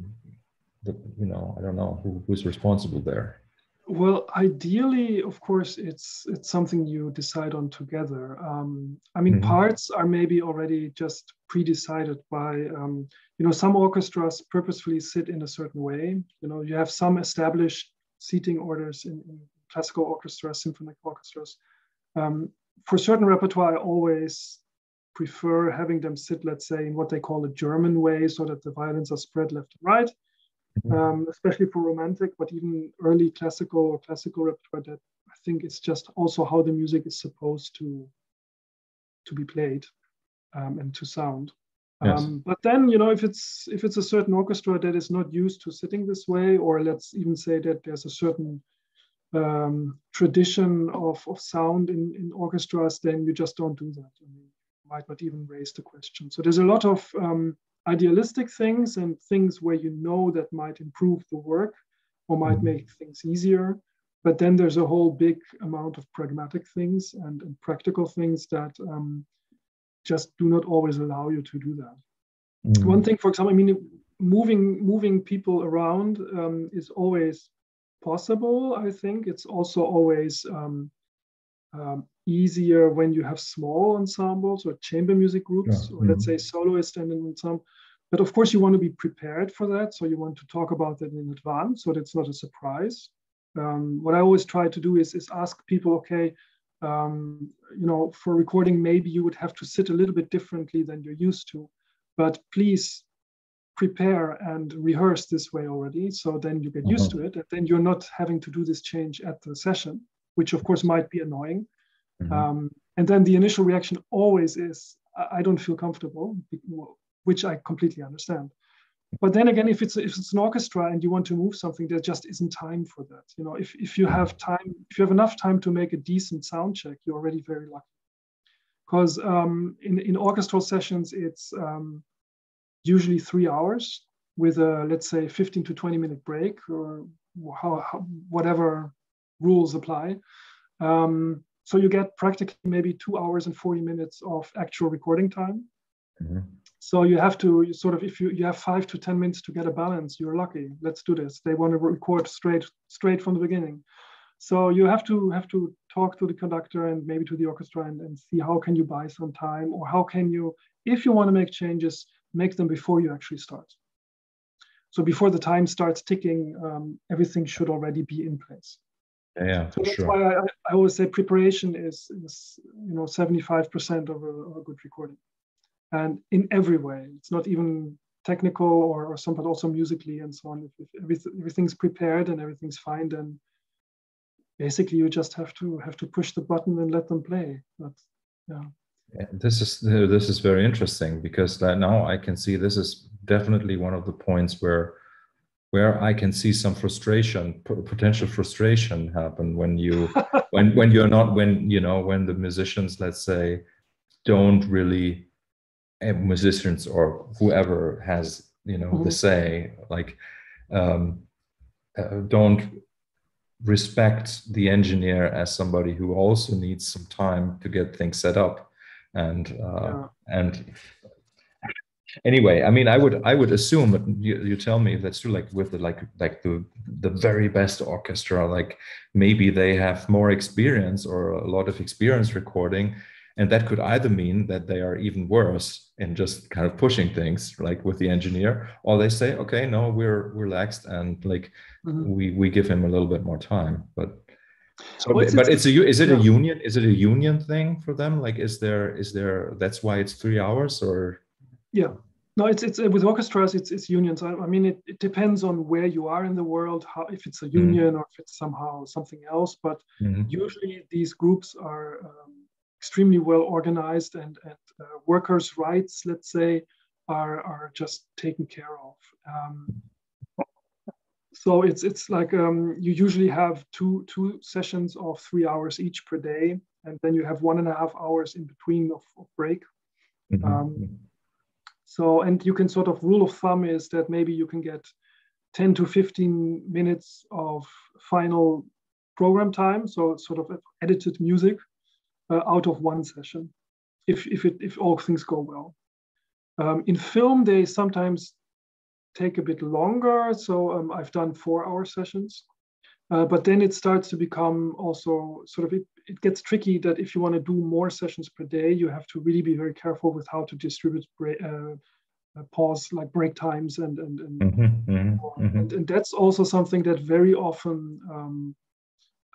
the you know I don't know who, who's responsible there? Well, ideally, of course, it's it's something you decide on together. Um, I mean, mm-hmm. parts are maybe already just pre-decided by um, you know some orchestras purposefully sit in a certain way. You know, you have some established seating orders in, in classical orchestras, symphonic orchestras. Um, for certain repertoire, I always prefer having them sit, let's say, in what they call a German way, so that the violins are spread left and right. Um, especially for romantic, but even early classical or classical repertoire. That I think is just also how the music is supposed to to be played um, and to sound. Yes. Um, but then, you know, if it's if it's a certain orchestra that is not used to sitting this way, or let's even say that there's a certain um, tradition of, of sound in, in orchestras, then you just don't do that. I mean, you might not even raise the question. So there's a lot of um, idealistic things and things where you know that might improve the work or might mm-hmm. make things easier. But then there's a whole big amount of pragmatic things and, and practical things that um, just do not always allow you to do that. Mm-hmm. One thing, for example, I mean, moving moving people around um, is always possible. I think it's also always um, um, easier when you have small ensembles or chamber music groups, yeah. or let's mm-hmm. say soloist and an ensemble. But of course, you want to be prepared for that. So you want to talk about that in advance so that's not a surprise. Um, what I always try to do is, is ask people, okay, um, you know, for recording, maybe you would have to sit a little bit differently than you're used to. But please prepare and rehearse this way already. So then you get used mm-hmm. to it. And then you're not having to do this change at the session, which of course might be annoying. Mm-hmm. Um, and then the initial reaction always is, I don't feel comfortable, which I completely understand. But then again, if it's if it's an orchestra and you want to move something, there just isn't time for that. You know, if, if you have time, if you have enough time to make a decent sound check, you're already very lucky. Because um, in in orchestral sessions, it's um, usually three hours with a let's say 15 to 20 minute break or how, how whatever rules apply um, so you get practically maybe two hours and 40 minutes of actual recording time mm-hmm. so you have to you sort of if you, you have five to 10 minutes to get a balance you're lucky let's do this they want to record straight straight from the beginning so you have to have to talk to the conductor and maybe to the orchestra and, and see how can you buy some time or how can you if you want to make changes make them before you actually start. So before the time starts ticking, um, everything should already be in place. Yeah, so that's sure. why I, I, always say preparation is, is you know 75% of a, of a, good recording, and in every way. It's not even technical or, or some, but also musically and so on. If, if everything, everything's prepared and everything's fine, then basically you just have to have to push the button and let them play. But yeah this is this is very interesting because now I can see this is definitely one of the points where where I can see some frustration, potential frustration happen when you when when you're not when you know when the musicians let's say don't really musicians or whoever has you know mm-hmm. the say like um, uh, don't respect the engineer as somebody who also needs some time to get things set up and uh, yeah. and anyway i mean i would i would assume you, you tell me if that's true like with the like like the the very best orchestra like maybe they have more experience or a lot of experience recording and that could either mean that they are even worse in just kind of pushing things like with the engineer or they say okay no we're relaxed and like mm-hmm. we we give him a little bit more time but so but it's, it's a is it yeah. a union is it a union thing for them like is there is there that's why it's three hours or yeah no it's it's with orchestras it's it's unions i, I mean it, it depends on where you are in the world how if it's a mm-hmm. union mm-hmm. or if it's somehow something else but mm-hmm. usually these groups are um, extremely well organized and, and uh, workers' rights, let's say, are, are just taken care of. Um, so it's it's like um, you usually have two two sessions of three hours each per day, and then you have one and a half hours in between of, of break. Mm-hmm. So and you can sort of rule of thumb is that maybe you can get 10 to 15 minutes of final program time, so sort of edited music uh, out of one session, if if it if all things go well. Um, in film, they sometimes take a bit longer. So um, I've done four-hour sessions, uh, but then it starts to become also sort of it, it gets tricky that if you want to do more sessions per day, you have to really be very careful with how to distribute uh, uh, pause like break times and and and, mm-hmm, mm-hmm, and, mm-hmm. and that's also something that very often um,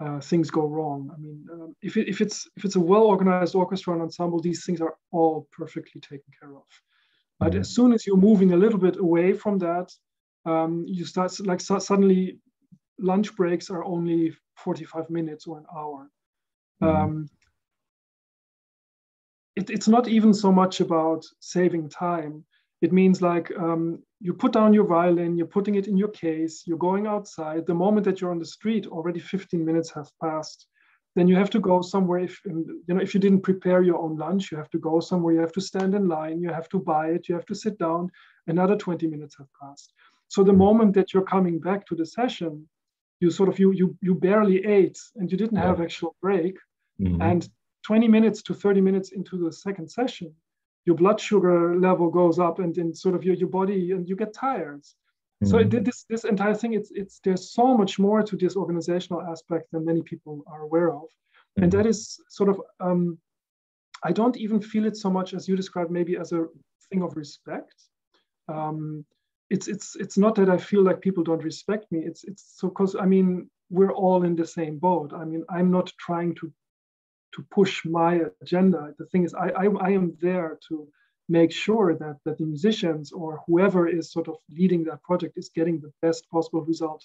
uh, things go wrong. I mean, um, if, it, if it's if it's a well organized orchestra and ensemble, these things are all perfectly taken care of. But mm-hmm. as soon as you're moving a little bit away from that, um, you start like so suddenly lunch breaks are only 45 minutes or an hour. Mm-hmm. Um, it, it's not even so much about saving time. It means like um, you put down your violin, you're putting it in your case, you're going outside. The moment that you're on the street, already 15 minutes have passed. Then you have to go somewhere. If you know, if you didn't prepare your own lunch, you have to go somewhere. You have to stand in line. You have to buy it. You have to sit down. Another 20 minutes have passed. So the moment that you're coming back to the session, you sort of you you you barely ate and you didn't have actual break. Mm-hmm. And 20 minutes to 30 minutes into the second session, your blood sugar level goes up and then sort of your, your body and you get tired mm-hmm. so it, this this entire thing it's it's there's so much more to this organizational aspect than many people are aware of mm-hmm. and that is sort of um, i don't even feel it so much as you described maybe as a thing of respect um, it's it's it's not that i feel like people don't respect me it's it's so because i mean we're all in the same boat i mean i'm not trying to to push my agenda. The thing is, I, I, I am there to make sure that, that the musicians or whoever is sort of leading that project is getting the best possible result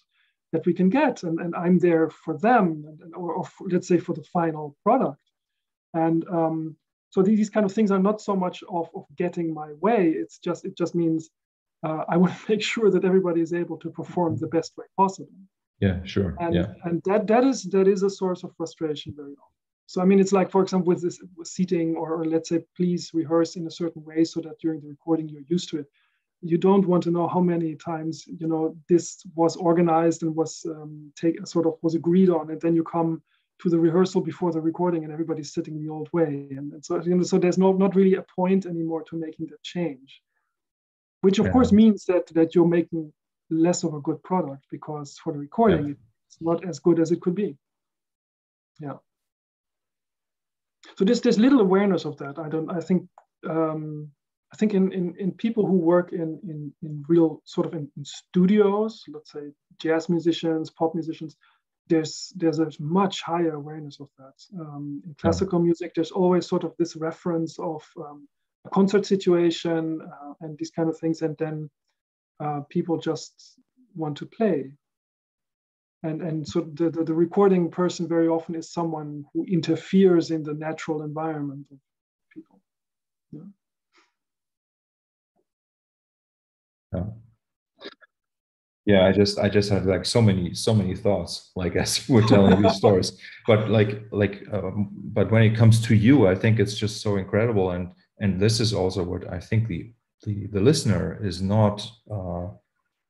that we can get. And, and I'm there for them, and, or, or for, let's say for the final product. And um, so these kind of things are not so much of, of getting my way. It's just it just means uh, I want to make sure that everybody is able to perform the best way possible. Yeah, sure. And, yeah. and that that is that is a source of frustration very often. So I mean, it's like, for example, with this with seating, or, or, let's say, please rehearse in a certain way so that during the recording you're used to it. You don't want to know how many times you know this was organized and was um, take sort of was agreed on, and then you come to the rehearsal before the recording and everybody's sitting the old way, and, and so you know, so there's no not really a point anymore to making that change, which of yeah. course means that that you're making less of a good product because for the recording yeah. it's not as good as it could be. Yeah so there's there's little awareness of that. I don't. I think um, I think in, in in people who work in in in real sort of in, in studios, let's say jazz musicians, pop musicians, there's there's a much higher awareness of that. Um, in classical yeah. music, there's always sort of this reference of um, concert situation uh, and these kind of things, and then uh, people just want to play and and so the, the, the, recording person very often is someone who interferes in the natural environment of people yeah. yeah. yeah i just i just had like so many so many thoughts like as we're telling these stories but like like um, but when it comes to you i think it's just so incredible and and this is also what i think the the, the listener is not uh,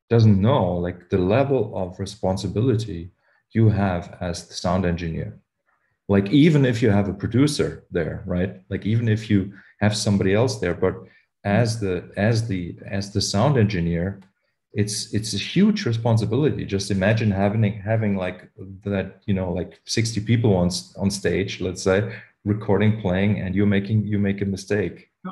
doesn't know like the level of responsibility you have as the sound engineer. Like even if you have a producer there right? Like even if you have somebody else there but as the as the as the sound engineer it's it's a huge responsibility. Just imagine having having like that you know like 60 people on on stage let's say recording playing and you're making you make a mistake yeah.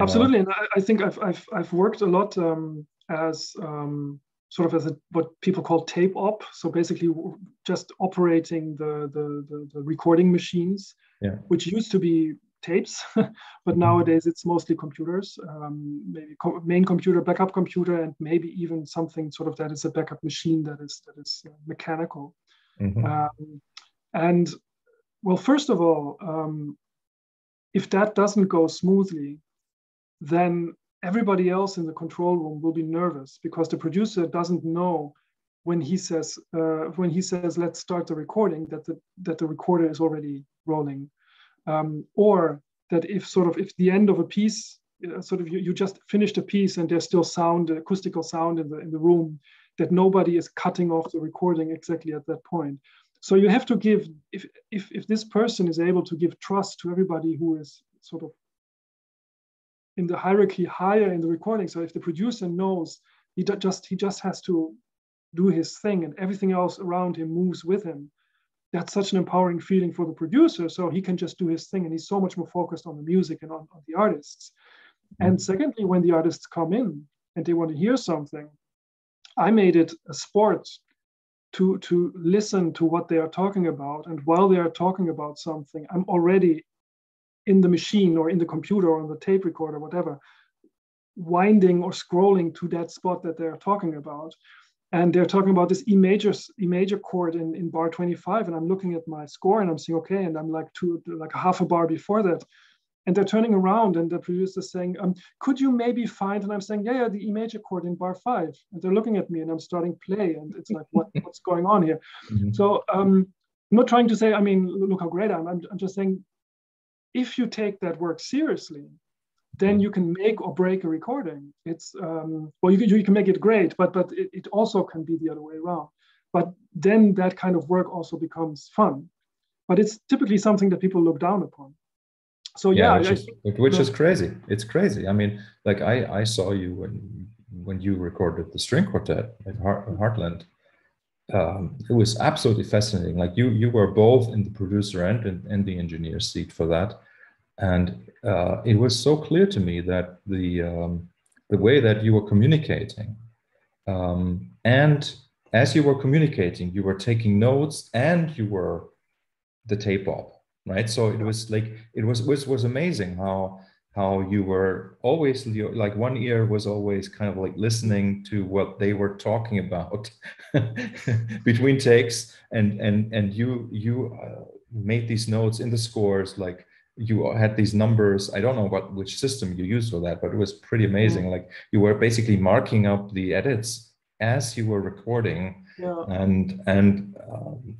absolutely know? and I, I, think i've i've i've worked a lot um, as um, sort of as a, what people call tape op so basically just operating the the, the, the recording machines yeah. which used to be tapes, but mm-hmm. nowadays it's mostly computers, um, maybe co main computer, backup computer, and maybe even something sort of that is a backup machine that is that is uh, mechanical. Mm -hmm. um, and well, first of all, um, if that doesn't go smoothly, then everybody else in the control room will be nervous because the producer doesn't know when he says uh, when he says let's start the recording that the that the recorder is already rolling. Um, or that if sort of if the end of a piece uh, sort of you, you just finished a piece and there's still sound acoustical sound in the in the room that nobody is cutting off the recording exactly at that point so you have to give if if, if this person is able to give trust to everybody who is sort of in the hierarchy higher in the recording so if the producer knows he just he just has to do his thing and everything else around him moves with him that's such an empowering feeling for the producer. So he can just do his thing and he's so much more focused on the music and on, on the artists. Mm-hmm. And secondly, when the artists come in and they want to hear something, I made it a sport to, to listen to what they are talking about. And while they are talking about something, I'm already in the machine or in the computer or on the tape recorder, whatever, winding or scrolling to that spot that they're talking about. And they're talking about this E major E major chord in, in bar 25 and I'm looking at my score and I'm saying okay. And I'm like two like half a bar before that and they're turning around and the producer is saying um, could you maybe find and I'm saying yeah yeah the E major chord in bar 5 and they're looking at me and I'm starting play and it's like what, what's going on here mm-hmm. so um, I'm not trying to say I mean look how great I am I'm, I'm just saying if you take that work seriously then you can make or break a recording. It's um, well, you can, you can make it great, but but it, it also can be the other way around. But then that kind of work also becomes fun. But it's typically something that people look down upon. So yeah, yeah which, I, is, which is crazy. It's crazy. I mean, like I I saw you when when you recorded the string quartet at Heart, Heartland. Um, it was absolutely fascinating. Like you you were both in the producer and in, in the engineer seat for that and uh, it was so clear to me that the um, the way that you were communicating, um, and as you were communicating, you were taking notes and you were the tape op, right? So it was like it was was was amazing how how you were always like one ear was always kind of like listening to what they were talking about between takes and and and you you uh, made these notes in the scores like you had these numbers i don't know what which system you used for that but it was pretty amazing like you were basically marking up the edits as you were recording yeah. and and um,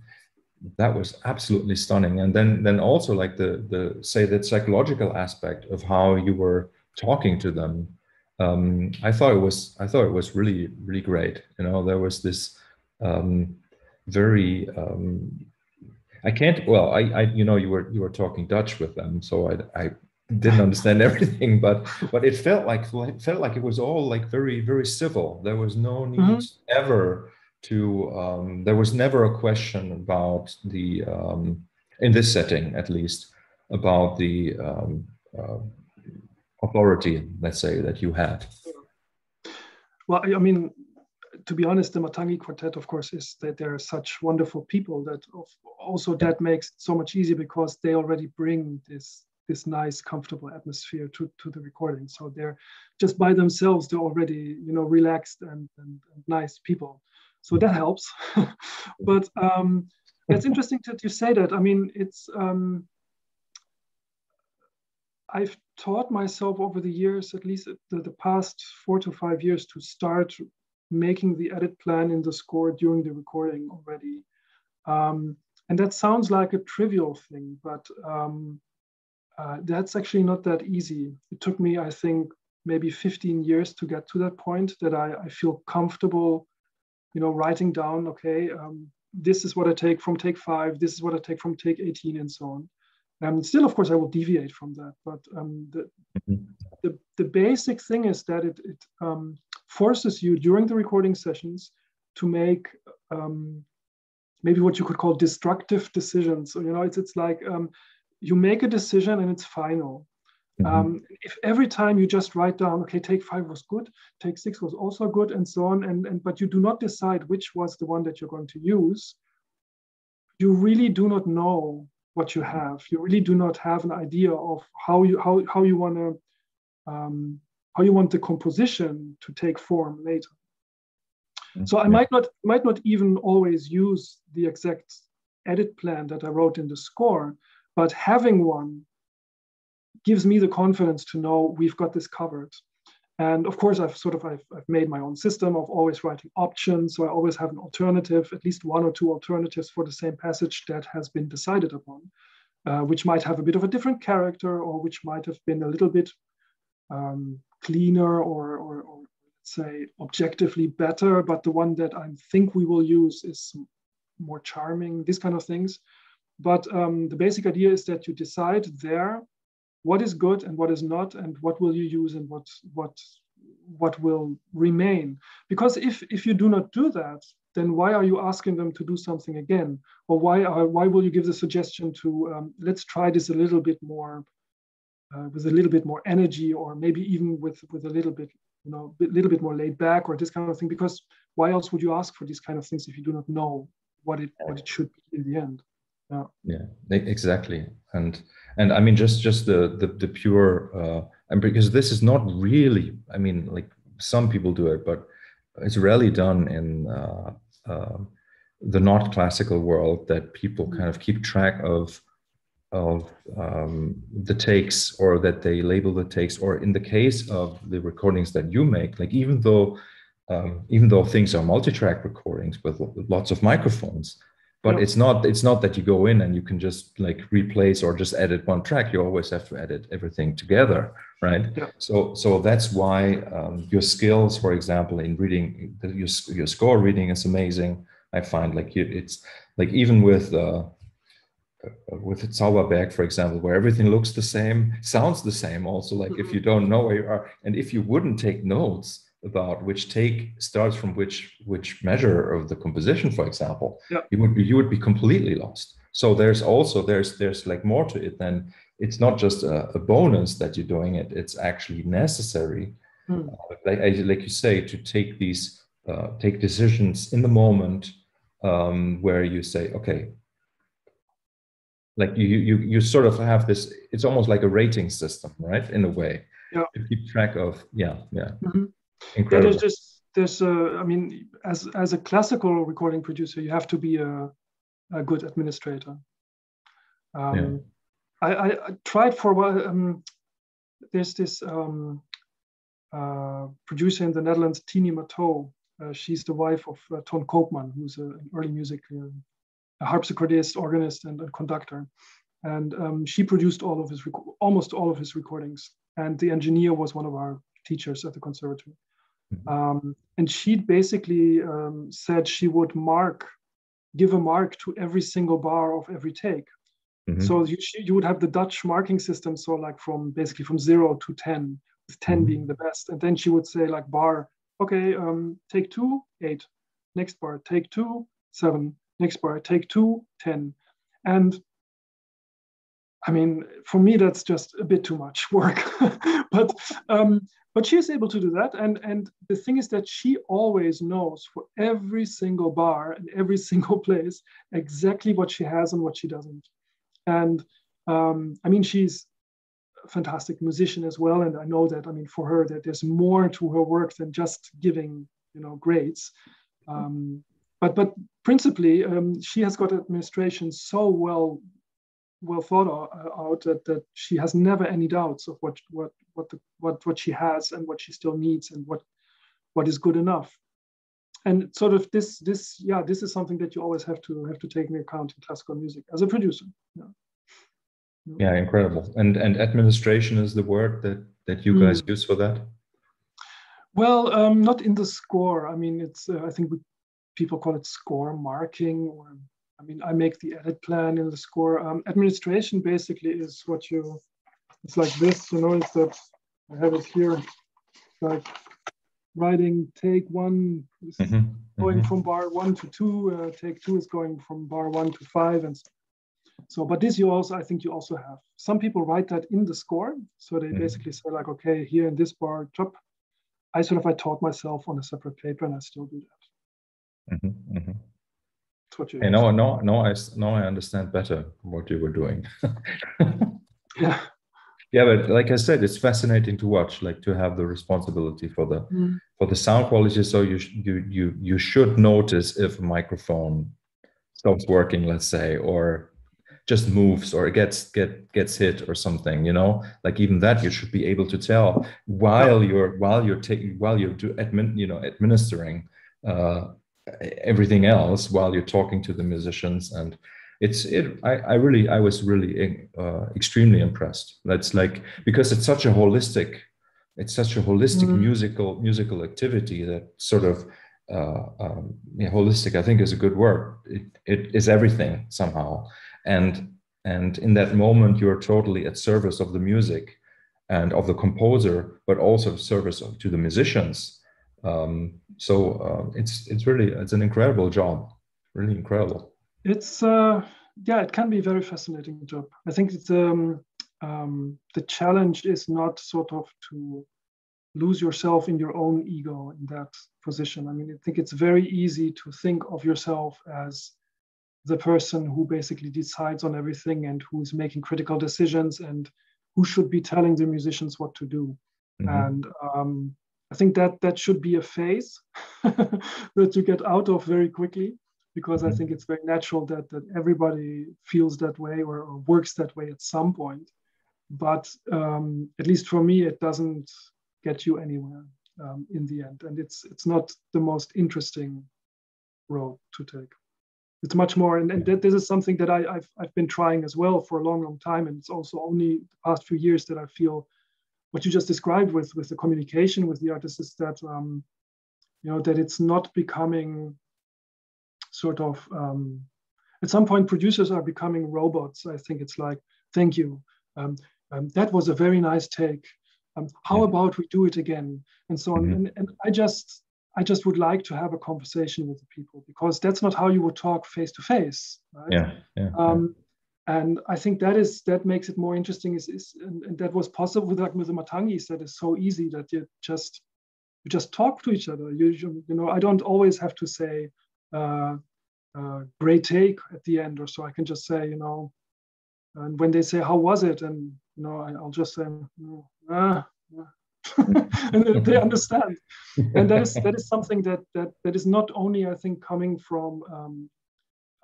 that was absolutely stunning and then then also like the the say that psychological aspect of how you were talking to them um, i thought it was i thought it was really really great you know there was this um, very um, I can't. Well, I, I, you know, you were you were talking Dutch with them, so I, I didn't understand everything, but but it felt like it felt like it was all like very very civil. There was no need mm-hmm. ever to. Um, there was never a question about the um, in this setting, at least, about the um, uh, authority. Let's say that you had. Well, I mean, to be honest, the Matangi Quartet, of course, is that they're such wonderful people that also that makes it so much easier because they already bring this this nice, comfortable atmosphere to, to the recording. So they're just by themselves, they're already, you know, relaxed and, and, and nice people. So that helps. but um, it's interesting that you say that. I mean, it's um, I've taught myself over the years, at least the, the past four to five years, to start making the edit plan in the score during the recording already. Um, and that sounds like a trivial thing, but um, uh, that's actually not that easy. It took me, I think, maybe 15 years to get to that point that I, I feel comfortable, you know, writing down, okay, um, this is what I take from take five, this is what I take from take 18, and so on. Um, still, of course, I will deviate from that, but um, the, mm-hmm. the, the basic thing is that it, it um, forces you during the recording sessions to make um, maybe what you could call destructive decisions. So, you know, it's, it's like um, you make a decision and it's final. Mm-hmm. Um, if every time you just write down, okay, take five was good, take six was also good, and so on, and, and but you do not decide which was the one that you're going to use, you really do not know what you have. You really do not have an idea of how you how, how you want to um, how you want the composition to take form later. Mm-hmm. So I might not might not even always use the exact edit plan that I wrote in the score, but having one gives me the confidence to know we've got this covered. And of course, I've sort of I've, I've made my own system of always writing options, so I always have an alternative, at least one or two alternatives for the same passage that has been decided upon, uh, which might have a bit of a different character or which might have been a little bit um, cleaner or, or, or say objectively better, but the one that I think we will use is more charming, these kind of things. But um, the basic idea is that you decide there what is good and what is not, and what will you use and what what what will remain. Because if if you do not do that, then why are you asking them to do something again? Or why are, why will you give the suggestion to um, let's try this a little bit more uh, with a little bit more energy or maybe even with with a little bit you know a little bit more laid back or this kind of thing because why else would you ask for these kind of things if you do not know what it what it should be in the end yeah. Yeah exactly. And and i mean just just the the, the pure uh and because this is not really i mean like some people do it but it's rarely done in uh, uh, the not classical world that people kind of keep track of of um, the takes or that they label the takes. Or in the case of the recordings that you make like even though um, even though things are multi-track recordings with lots of microphones but it's not it's not that you go in and you can just like replace or just edit one track you always have to edit everything together right yeah. so so that's why um, your skills for example in reading your, your score reading is amazing i find like you, it's like even with uh, uh, with Zauberberg, for example, where everything looks the same, sounds the same. Also, like mm-hmm. if you don't know where you are, and if you wouldn't take notes about which take starts from which which measure of the composition, for example, yeah. you would be, you would be completely lost. So there's also there's there's like more to it than it's not just a, a bonus that you're doing it; it's actually necessary, mm. uh, like, like you say, to take these uh, take decisions in the moment um, where you say, okay, like you you you sort of have this it's almost like a rating system right in a way yeah to keep track of yeah yeah mm-hmm. Incredible. Yeah, there's just there's uh, i mean as as a classical recording producer you have to be a, a good administrator um, yeah. I, I, I tried for a while um, there's this um, uh, producer in the netherlands Tini Mathot uh, she's the wife of uh, ton koopman who's a, an early music uh, a harpsichordist, organist, and a conductor. And um, she produced all of his, almost all of his recordings. And the engineer was one of our teachers at the conservatory. Mm-hmm. Um, and she basically um, said she would mark, give a mark to every single bar of every take. Mm-hmm. So you, you would have the Dutch marking system, so like from basically from zero to 10, with 10 mm-hmm. being the best. And then she would say like bar, okay, um, take two, eight. Next bar, take two, seven next bar, take two, 10. And I mean, for me, that's just a bit too much work. but um, but she is able to do that. And, and the thing is that she always knows for every single bar and every single place exactly what she has and what she doesn't. And um, I mean, she's a fantastic musician as well. And I know that, I mean, for her, that there's more to her work than just giving, you know, grades. Um, but but principally, um, she has got administration so well well thought out that, that she has never any doubts of what what what the, what what she has and what she still needs and what what is good enough. and sort of this this yeah this is something that you always have to have to take into account in classical music as a producer. Yeah. Yeah incredible. And and administration is the word that that you guys mm. use for that? Well um, not in the score. I mean it's uh, i think we, people call it score marking or i mean i make the edit plan in the score um, administration basically is what you it's like this you know it's that i have it here like writing take one is mm-hmm. going mm-hmm. from bar one to two uh, take two is going from bar one to five and so so, but this you also, I think you also have. Some people write that in the score. So they mm-hmm. basically say like, okay, here in this bar top, I sort of I taught myself on a separate paper and I still do that. What you hey, no, no, no, I, now I understand better what you were doing. yeah. Yeah, but like I said, it's fascinating to watch, like to have the responsibility for the mm. for the sound quality. So you you you you should notice if a microphone stops working, let's say, or just moves or gets get gets hit or something you know like even that you should be able to tell while you're while you're taking while you're do admin you know administering uh, everything else while you're talking to the musicians. And it's it I, I really i was really uh, extremely impressed. That's like because it's such a holistic it's such a holistic mm-hmm. musical musical activity that sort of uh, um, yeah, holistic i think is a good word. It, it is everything somehow. And and in that moment you're totally at service of the music and of the composer but also service of, to the musicians. Um, so uh, it's it's really it's an incredible job really incredible it's uh yeah it can be a very fascinating job i think it's um, um the challenge is not sort of to lose yourself in your own ego in that position i mean i think it's very easy to think of yourself as the person who basically decides on everything and who is making critical decisions and who should be telling the musicians what to do. Mm-hmm. And um, I think that that should be a phase that you get out of very quickly because mm-hmm. I think it's very natural that that everybody feels that way or, or works that way at some point. But um, at least for me, it doesn't get you anywhere um, in the end, and it's it's not the most interesting road to take it's much more and, and this is something that I, have I've been trying as well for a long long time and it's also only the past few years that i feel what you just described with with the communication with the artists is that um, you know that it's not becoming sort of um, at some point producers are becoming robots i think it's like thank you um, um that was a very nice take um, how yeah. about we do it again and so on mm-hmm. and, and i just I just would like to have a conversation with the people because that's not how you would talk face to face. Yeah, yeah, um, yeah. And I think that is that makes it more interesting. Is, is and, and, that was possible with like with the matangis. That is so easy that you just you just talk to each other. You you, you know I don't always have to say uh, uh, great take at the end or so. I can just say you know, and when they say how was it, and you know I, will just say ah, and they understand and that is that is something that that that is not only i think coming from um,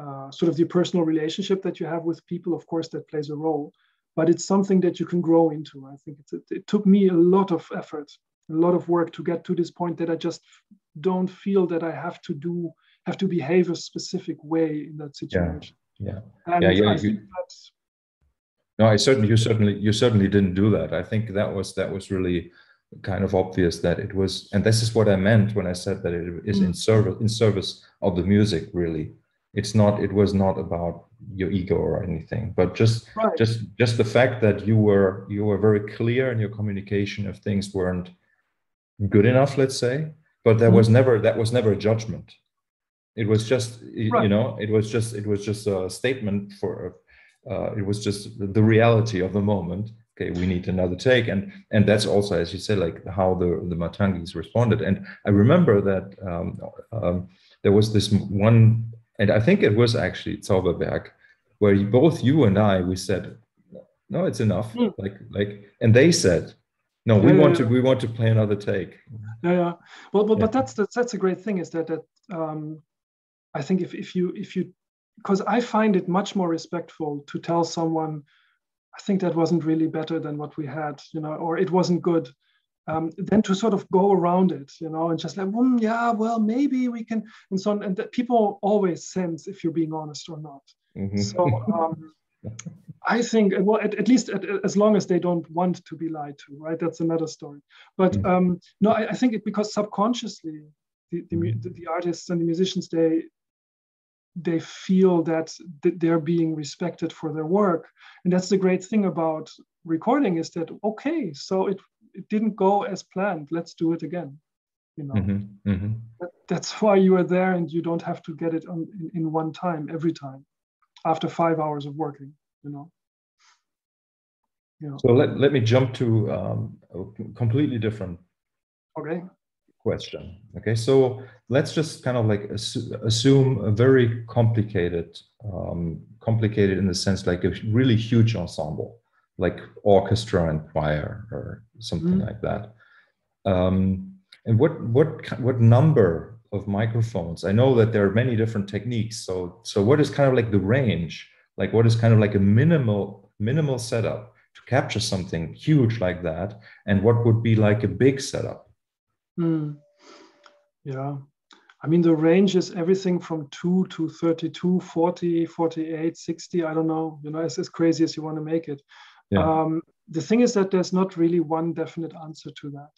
uh, sort of the personal relationship that you have with people of course that plays a role but it's something that you can grow into. I think it, it took me a lot of effort a lot of work to get to this point that i just don't feel that i have to do have to behave a specific way in that situation. Yeah. Yeah and yeah, yeah, you, no i certainly you certainly you certainly didn't do that. I think that was that was really kind of obvious that it was and this is what i meant when i said that it is mm. in service in service of the music really it's not it was not about your ego or anything but just right. just just the fact that you were you were very clear in your communication if things weren't good enough let's say but there mm. was never that was never a judgment it was just right. you know it was just it was just a statement for uh, it was just the reality of the moment okay we need another take and and that's also as you said like how the the matangis responded and i remember that um, um, there was this one and i think it was actually zauberberg where both you and i we said no it's enough. Mm. like like and they said no we yeah, want yeah, to we want to play another take. Yeah yeah. Well but, but that's, that's that's a great thing is that that um i think if, if you if you because i find it much more respectful to tell someone I think that wasn't really better than what we had, you know, or it wasn't good. Um, then to sort of go around it, you know, and just like, mm, yeah, well, maybe we can, and so on. And that people always sense if you're being honest or not. Mm-hmm. So um, I think, well, at, at least at, as long as they don't want to be lied to, right? That's another story. But mm-hmm. um, no, I, I, think it because subconsciously, the, the, mm-hmm. the, the artists and the musicians, they they feel that they're being respected for their work and that's the great thing about recording is that okay so it it didn't go as planned. Let's do it again you know? Mm-hmm, mm-hmm. That, that's why you are there and you don't have to get it on, in, in one time every time after five hours of working you know? Yeah. so let, let me jump to um, a completely different okay. question. Okay so let's just kind of like assu- assume a very complicated um, complicated in the sense like a really huge ensemble like orchestra and choir or something mm. like that. Um, and what what what number of microphones? I know that there are many different techniques. So so what is kind of like the range? Like what is kind of like a minimal minimal setup to capture something huge like that? And what would be like a big setup? Mm. Yeah. I mean, the range is everything from 2 to 32, 40, 48, 60. I don't know. You know, it's as crazy as you want to make it. Yeah. Um, the thing is that there's not really one definite answer to that.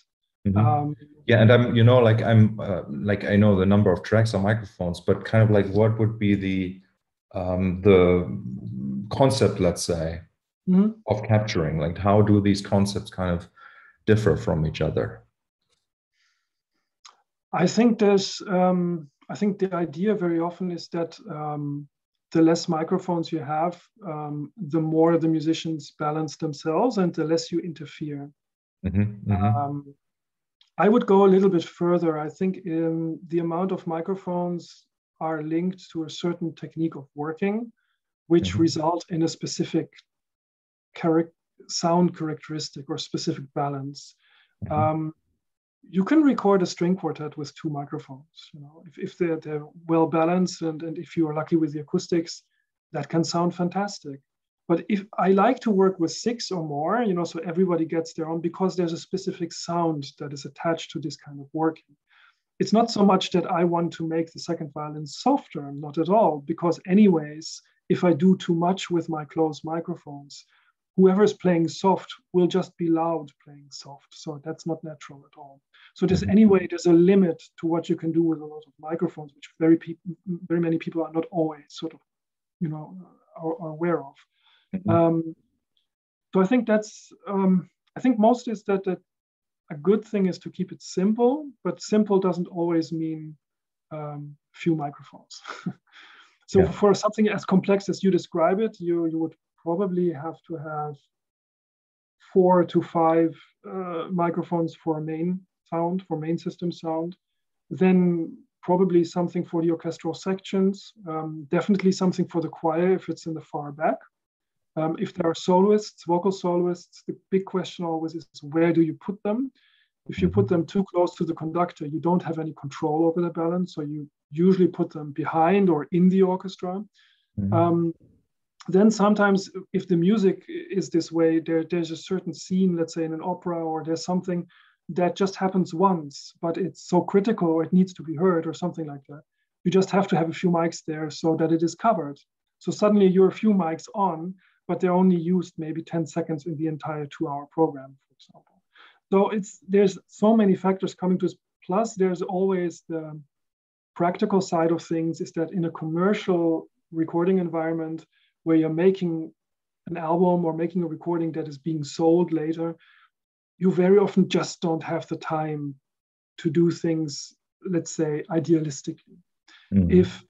Mm-hmm. Um, yeah, and I'm, you know, like I'm, uh, like I know the number of tracks on microphones, but kind of like what would be the, um, the concept, let's say, mm-hmm. of capturing? Like, how do these concepts kind of differ from each other? I think there's, um, I think the idea very often is that um, the less microphones you have, um, the more the musicians balance themselves and the less you interfere. Mm-hmm, mm-hmm. Um, I would go a little bit further. I think um, the amount of microphones are linked to a certain technique of working, which mm-hmm. result in a specific char- sound characteristic or specific balance. Mm-hmm. Um, you can record a string quartet with two microphones. You know, if, if they're, they're well balanced and, and if you are lucky with the acoustics, that can sound fantastic. But if I like to work with six or more, you know, so everybody gets their own because there's a specific sound that is attached to this kind of working. It's not so much that I want to make the second violin softer, not at all, because anyways, if I do too much with my closed microphones, whoever is playing soft will just be loud playing soft. So that's not natural at all. So there's mm-hmm. anyway, there's a limit to what you can do with a lot of microphones, which very people, very many people are not always sort of, you know, are, are aware of. Mm-hmm. Um, so I think that's, um, I think most is that, that a good thing is to keep it simple, but simple doesn't always mean um, few microphones. so yeah. for something as complex as you describe it, you you would probably have to have four to five uh, microphones for main sound, for main system sound. Then probably something for the orchestral sections, um, definitely something for the choir if it's in the far back. Um, if there are soloists, vocal soloists, the big question always is where do you put them? If you put them too close to the conductor, you don't have any control over the balance. So you usually put them behind or in the orchestra. Mm-hmm. Um, then sometimes if the music is this way there, there's a certain scene let's say in an opera or there's something that just happens once but it's so critical or it needs to be heard or something like that. You just have to have a few mics there so that it is covered. So suddenly you're a few mics on but they're only used maybe 10 seconds in the entire two hour program for example. So it's there's so many factors coming to us. Plus there's always the practical side of things is that in a commercial recording environment where you're making an album or making a recording that is being sold later, you very often just don't have the time to do things, let's say, idealistically. Mm-hmm. If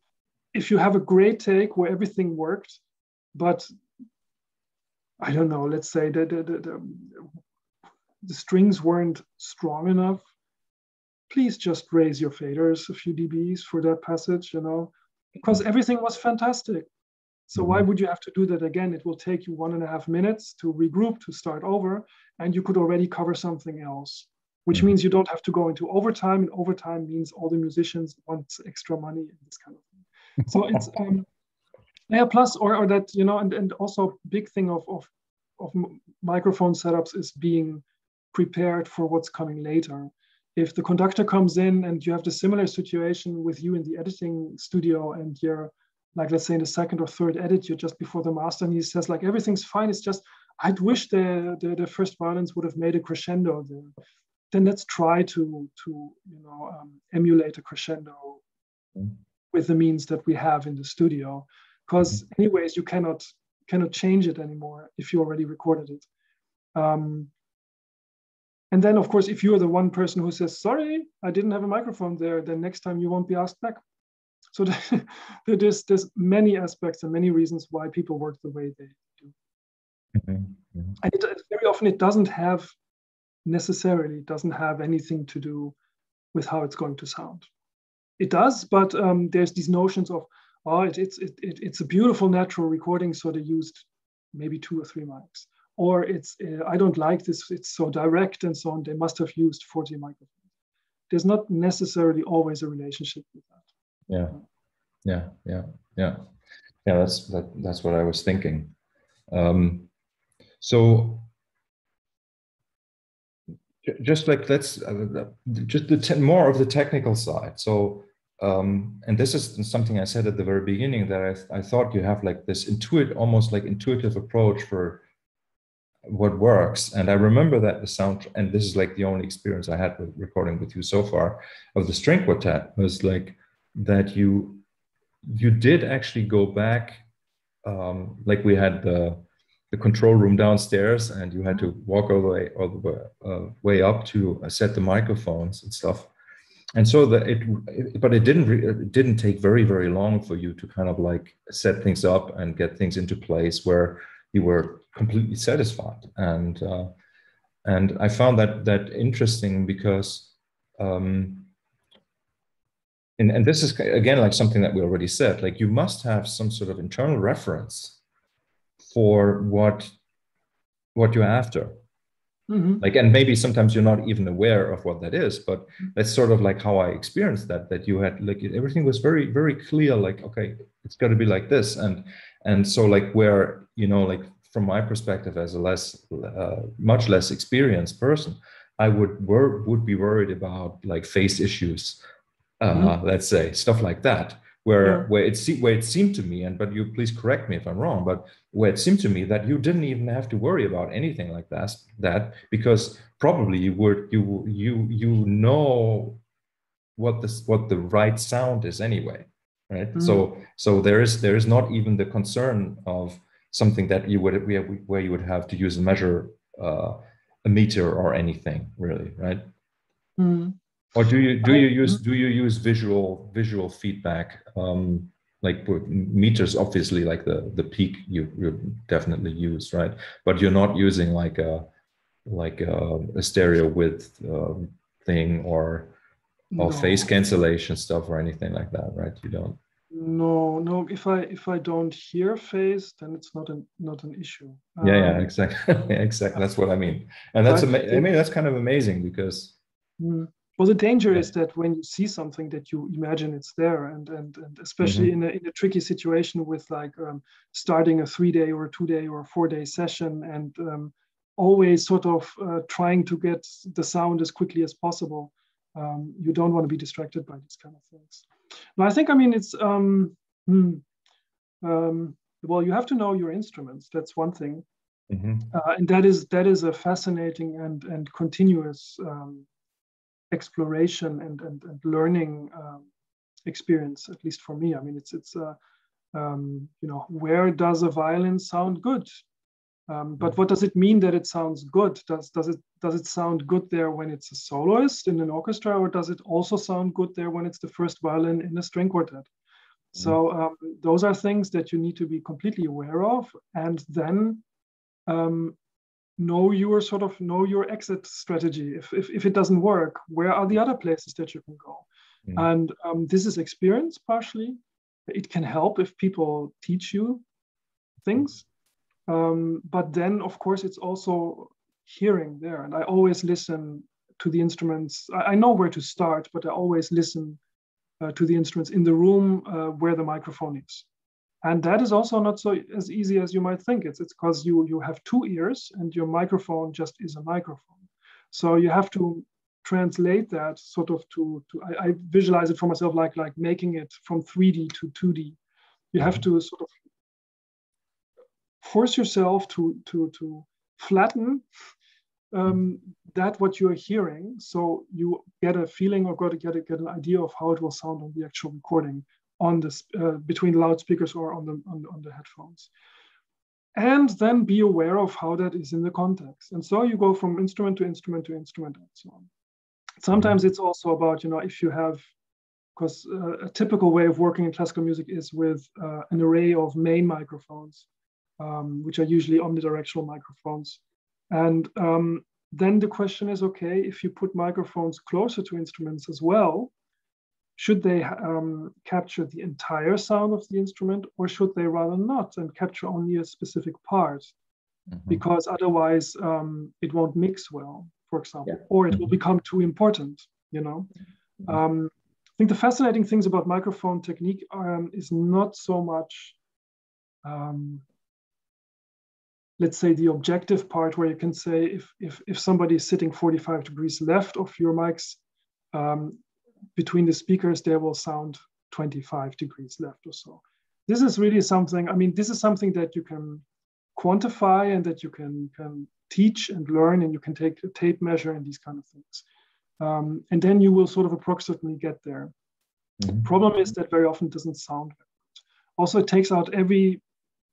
if you have a great take where everything worked, but I don't know, let's say that the, the, the, the strings weren't strong enough, please just raise your faders a few dBs for that passage, you know, because everything was fantastic. So why mm-hmm. would you have to do that again? It will take you one and a half minutes to regroup, to start over, and you could already cover something else, which mm-hmm. means you don't have to go into overtime. And overtime means all the musicians want extra money and this kind of thing. So it's um, yeah. Plus, or or that you know, and and also big thing of of of microphone setups is being prepared for what's coming later. If the conductor comes in and you have the similar situation with you in the editing studio and you're like let's say in the second or third edit, you're just before the master and he says like everything's fine, it's just I'd wish the, the, the first violins would have made a crescendo there. Then let's try to to you know um, emulate a crescendo mm-hmm. with the means that we have in the studio, because mm-hmm. anyways you cannot cannot change it anymore if you already recorded it. Um, and then, of course, if you're the one person who says, sorry, I didn't have a microphone there, then next time you won't be asked back. So there's, there's many aspects and many reasons why people work the way they do. Mm-hmm. Mm-hmm. And it, very often it doesn't have necessarily, doesn't have anything to do with how it's going to sound. It does, but um, there's these notions of, oh, it, it's, it, it, it's a beautiful natural recording, so they used maybe two or three mics or it's uh, I don't like this, it's so direct and so on. They must have used 40 microphones. There's not necessarily always a relationship with that. Yeah, yeah, yeah, yeah, yeah. That's that, that's what I was thinking. Um, so just like let's uh, just the te- more of the technical side. So um, and this is something I said at the very beginning that I, I thought you have like this intuitive, almost like intuitive approach for what works. And I remember that the sound, and this is like the only experience I had with recording with you so far of the string quartet was like that you you did actually go back, um, like we had the the control room downstairs, and you had to walk all the way all the way, uh, way up to set the microphones and stuff. And so that it, it, but it didn't re- it didn't take very very long for you to kind of like set things up and get things into place where you were completely satisfied and uh, and I found that that interesting because um, and and this is again like something that we already said like you must have some sort of internal reference for what what you're after mm-hmm. like and maybe sometimes you're not even aware of what that is but mm-hmm. that's sort of like how i experienced that that you had like everything was very very clear like okay it's got to be like this and and so like where you know like from my perspective as a less uh, much less experienced person i would wor- would be worried about like phase issues uh, mm-hmm. let's say stuff like that where yeah. where it se- where it seemed to me and but you please correct me if i'm wrong but where it seemed to me that you didn't even have to worry about anything like that that because probably you would you you you know what this what the right sound is anyway right mm-hmm. so so there is there is not even the concern of something that you would where you would have to use a measure uh, a meter or anything really right mm. Or do you do you use do you use visual visual feedback um, like meters obviously like the the peak you you definitely use right but you're not using like a like a, a stereo width um, thing or or no. phase cancellation stuff or anything like that right you don't no, no. If I if I don't hear phase, then it's not an not an issue. Yeah, um, yeah, exactly, exactly. That's what I mean, and that's ama- I mean that's kind of amazing because. Mm. Well, the danger is that when you see something that you imagine it's there, and and, and especially mm-hmm. in, a, in a tricky situation with like um, starting a three day or two day or four day session, and um, always sort of uh, trying to get the sound as quickly as possible, um, you don't want to be distracted by these kind of things. No, I think, I mean, it's, um, hmm, um, well, you have to know your instruments. That's one thing. Mm-hmm. Uh, and that is that is a fascinating and and continuous um, exploration and and, and learning um, experience. At least for me, I mean, it's it's uh, um, you know where does a violin sound good? Um, but what does it mean that it sounds good? Does does it does it sound good there when it's a soloist in an orchestra, or does it also sound good there when it's the first violin in a string quartet? So mm. um, those are things that you need to be completely aware of, and then um, know your sort of know your exit strategy. If, if if it doesn't work, where are the other places that you can go? Mm. And um, this is experience partially. It can help if people teach you things um, but then, of course, it's also hearing there. And I always listen to the instruments. I, I know where to start, but I always listen uh, to the instruments in the room uh, where the microphone is. And that is also not so as easy as you might think. It's it's because you you have two ears and your microphone just is a microphone. So you have to translate that sort of to, to I, I visualize it for myself like like making it from 3D to 2D. You have to sort of force yourself to to to flatten um, that what you're hearing so you get a feeling or got to get a, get an idea of how it will sound on the actual recording on this uh, between loudspeakers or on the on, on the headphones. And then be aware of how that is in the context. And so you go from instrument to instrument to instrument and so on. Sometimes it's also about you know if you have because uh, a typical way of working in classical music is with uh, an array of main microphones um, which are usually omnidirectional microphones. And um, then the question is okay, if you put microphones closer to instruments as well, should they um, capture the entire sound of the instrument or should they rather not and capture only a specific part? Mm-hmm. Because otherwise um, it won't mix well, for example, yeah. or it will mm-hmm. become too important, you know? Mm-hmm. Um, I think the fascinating things about microphone technique um, is not so much um, let's say the objective part where you can say if if, if somebody is sitting 45 degrees left of your mics um, between the speakers there will sound 25 degrees left or so. This is really something i mean this is something that you can quantify and that you can can teach and learn and you can take a tape measure and these kind of things. Um, and then you will sort of approximately get there. Mm-hmm. problem is that very often doesn't sound also it takes out every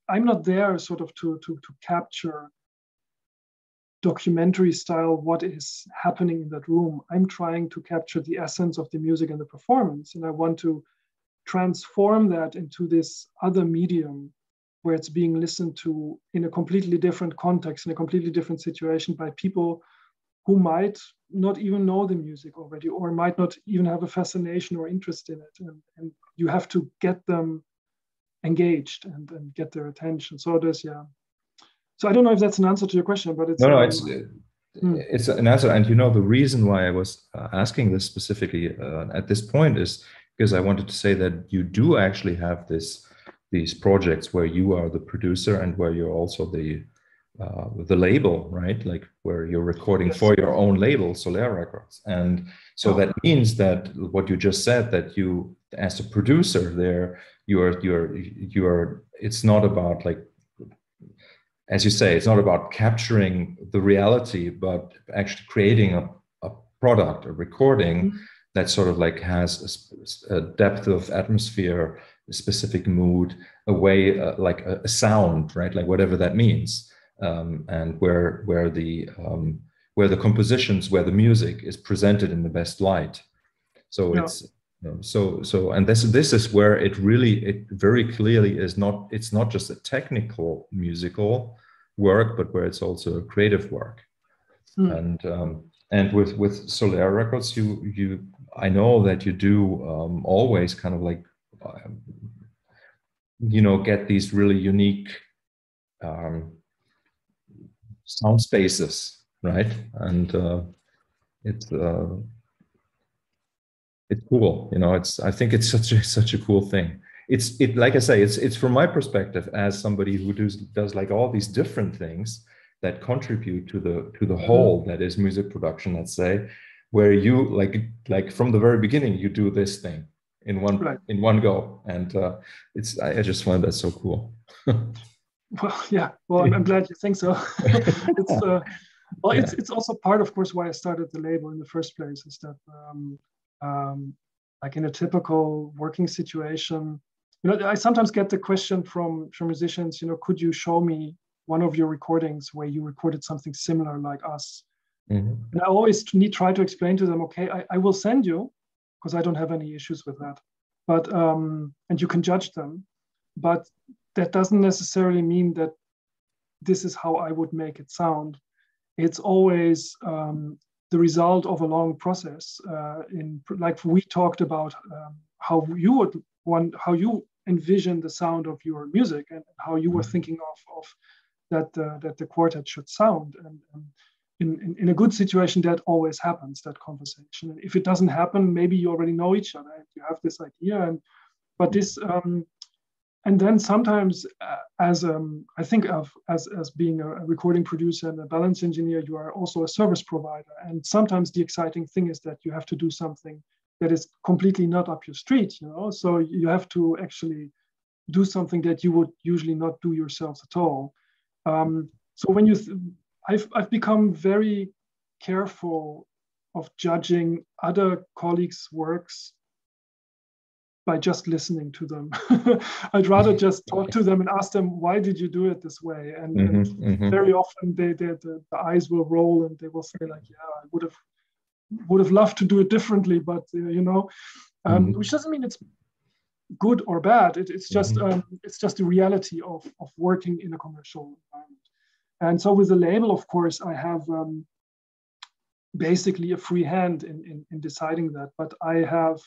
I'm not there sort of to, to, to capture documentary style what is happening in that room. I'm trying to capture the essence of the music and the performance. And I want to transform that into this other medium where it's being listened to in a completely different context, in a completely different situation by people who might not even know the music already or might not even have a fascination or interest in it. And, and you have to get them engaged and, and get their attention. So there's yeah. So I don't know if that's an answer to your question, but it's no, no, um, it's hmm. it's an answer. And you know the reason why I was uh, asking this specifically uh, at this point is because I wanted to say that you do actually have this these projects where you are the producer and where you're also the uh, the label, right? Like where you're recording yes. for your own label, Solaire Records. And so that means that what you just said, that you, as a producer there, you're, you're, you're, it's not about like, as you say, it's not about capturing the reality, but actually creating a, a product, a recording mm-hmm. that sort of like has a, a, depth of atmosphere, a specific mood, a way, uh, like a, a sound, right? Like whatever that means um, and where where the um, where the compositions, where the music is presented in the best light. So yeah. it's so so and this this is where it really it very clearly is not it's not just a technical musical work, but where it's also a creative work. Mm. And um, and with with Solaire Records, you you I know that you do um, always kind of like uh, you know get these really unique um, sound spaces, right? And uh, it's uh, it's cool. You know, it's I think it's such a such a cool thing. It's it like I say, it's it's from my perspective as somebody who does does like all these different things that contribute to the to the whole that is music production. Let's say, where you like like from the very beginning you do this thing in one right. in one go, and uh, it's I, I just find that so cool. Well, yeah. Well, I'm, I'm glad you think so. it's uh, well, yeah. it's it's also part, of course, why I started the label in the first place. Is that um, um, like in a typical working situation, you know, I sometimes get the question from from musicians. You know, could you show me one of your recordings where you recorded something similar like us? Mm-hmm. And I always need try to explain to them, okay, I, I will send you because I don't have any issues with that. But um, and you can judge them, but that doesn't necessarily mean that this is how I would make it sound. It's always um, the result of a long process. Uh, in like we talked about um, how you would want, how you envision the sound of your music and how you were mm-hmm. thinking of, of that uh, that the quartet should sound. And, and in, in, in, a good situation, that always happens. That conversation. And if it doesn't happen, maybe you already know each other and you have this idea. And but this um, and then sometimes uh, as um, I think of as, as being a, recording producer and a balance engineer, you are also a service provider. And sometimes the exciting thing is that you have to do something that is completely not up your street, you know. So you have to actually do something that you would usually not do yourselves at all. Um, so when you, I've I've become very careful of judging other colleagues' works by just listening to them. I'd rather just talk to them and ask them, why did you do it this way? And, mm-hmm, and mm-hmm. very often they, they the, the, eyes will roll and they will say like, yeah, I would have would have loved to do it differently, but uh, you know, um, mm-hmm. which doesn't mean it's good or bad. It, it's just mm-hmm. um, it's just the reality of of working in a commercial environment. And so with the label, of course, I have um, basically a free hand in, in, in deciding that, but I have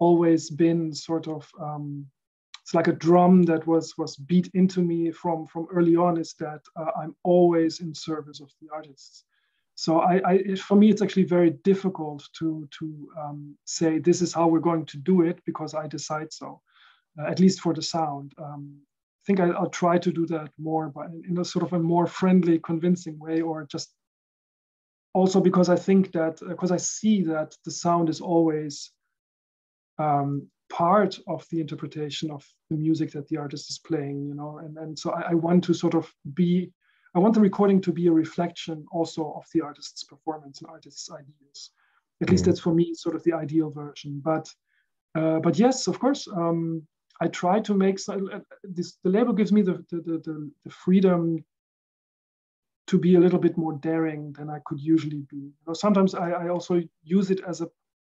always been sort of um, it's like a drum that was was beat into me from from early on is that uh, I'm always in service of the artists. So I, I, for me it's actually very difficult to to um, say this is how we're going to do it because I decide so, uh, at least for the sound. Um, I think I, will try to do that more, but in a sort of a more friendly, convincing way, or just also because I think that because uh, I see that the sound is always um, part of the interpretation of the music that the artist is playing, you know, and, and so I, I, want to sort of be, I want the recording to be a reflection also of the artist's performance and artist's ideas. At mm. least that's for me sort of the ideal version. But, uh, but yes, of course, um, I try to make uh, this. The label gives me the the, the, the freedom to be a little bit more daring than I could usually be. You know, sometimes I, I also use it as a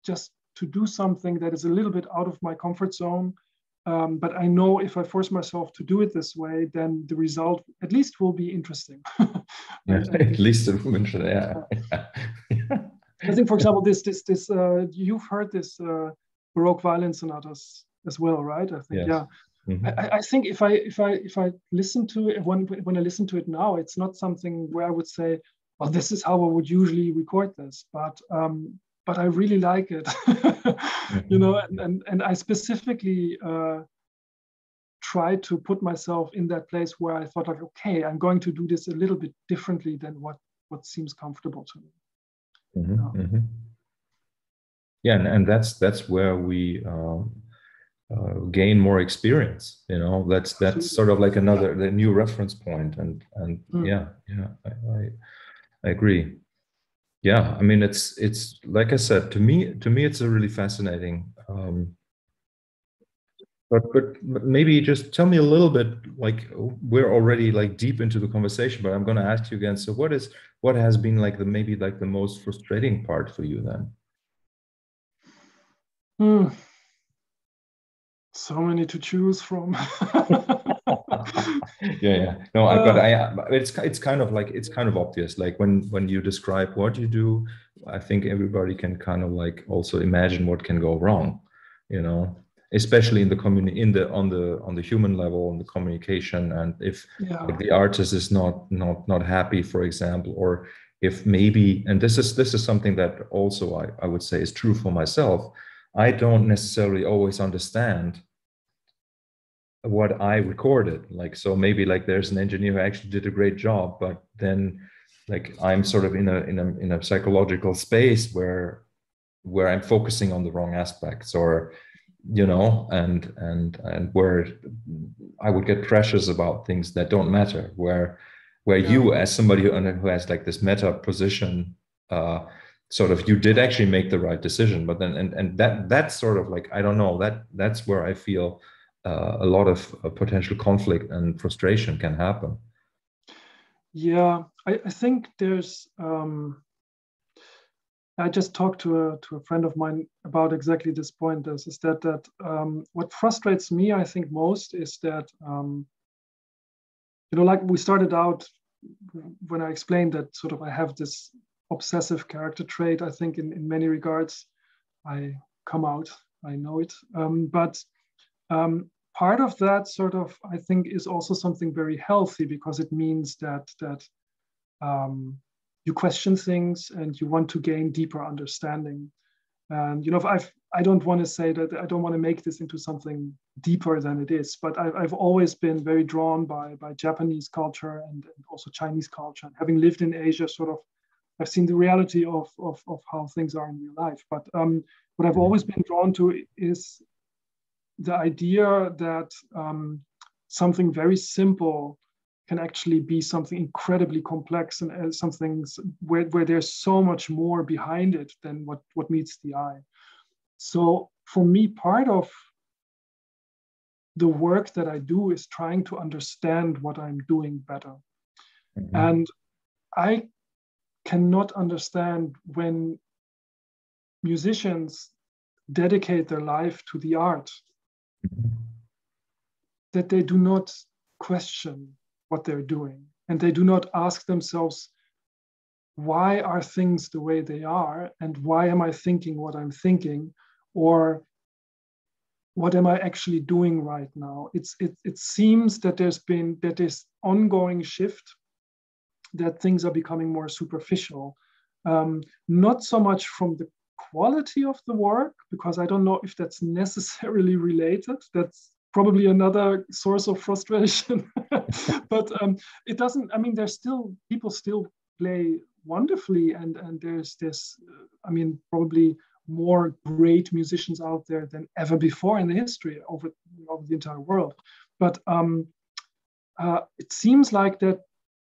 just to do something that is a little bit out of my comfort zone. Um, but I know if I force myself to do it this way, then the result at least will be interesting. yeah, at least it will be interesting. Yeah. I think, for example, this this this uh, you've heard this uh, Baroque violin sonatas as well, right? I think, yes. yeah. Mm-hmm. I, I, think if I if I if I listen to it when when I listen to it now, it's not something where I would say, "Well, this is how I would usually record this." But um, but I really like it, mm-hmm. you know, and, and, and I specifically uh, tried to put myself in that place where I thought like, okay, I'm going to do this a little bit differently than what, what seems comfortable to me. Mm-hmm, mm-hmm. Yeah, and, and that's that's where we um, uh, gain more experience. You know, that's that's Absolutely. sort of like another the new reference point, and and mm. yeah, yeah, I, I, I agree yeah i mean it's it's like i said to me to me it's a really fascinating um, but but maybe just tell me a little bit like we're already like deep into the conversation but i'm going to ask you again so what is what has been like the maybe like the most frustrating part for you then hmm. So many to choose from. Yeah yeah. No I, uh, but i it's it's kind of like it's kind of obvious. Like when when you describe what you do i think everybody can kind of like also imagine what can go wrong you know? Especially in the community in the on the on the human level on the communication and if yeah. like, the artist is not not not happy for example or if maybe and this is this is something that also i, I would say is true for myself i don't necessarily always understand what I recorded. Like, so maybe like there's an engineer who actually did a great job, but then like I'm sort of in a in a in a psychological space where where I'm focusing on the wrong aspects or you know and and and where I would get pressures about things that don't matter where where yeah. you as somebody who, who has like this meta position uh sort of you did actually make the right decision but then and and that that's sort of like I don't know that that's where I feel uh, a lot of uh, potential conflict and frustration can happen. Yeah, I, I think there's. Um, I just talked to a to a friend of mine about exactly this point. Is, is that that um, what frustrates me, I think most, is that um, you know, like we started out when I explained that sort of I have this obsessive character trait. I think in in many regards, I come out. I know it, um, but um, part of that sort of i think is also something very healthy because it means that that um, you question things and you want to gain deeper understanding and you know i've I don't want to say that I don't want to make this into something deeper than it is, but I, have always been very drawn by, by Japanese culture and, and, also Chinese culture. And having lived in Asia, sort of, I've seen the reality of, of, of how things are in real life. But um, what I've always been drawn to is the idea that um, something very simple can actually be something incredibly complex and uh, something where, where there's so much more behind it than what, what meets the eye. So for me, part of the work that I do is trying to understand what I'm doing better. Mm-hmm. And I cannot understand when musicians dedicate their life to the art that they do not question what they're doing and they do not ask themselves why are things the way they are and why am i thinking what i'm thinking or what am i actually doing right now? It's it, it seems that there's been that this ongoing shift that things are becoming more superficial. Um, not so much from the quality of the work because i don't know if that's necessarily related. That's probably another source of frustration. But um, it doesn't i mean there's still people still play wonderfully and and there's this i mean probably more great musicians out there than ever before in the history over, over the entire world. But um, uh, it seems like that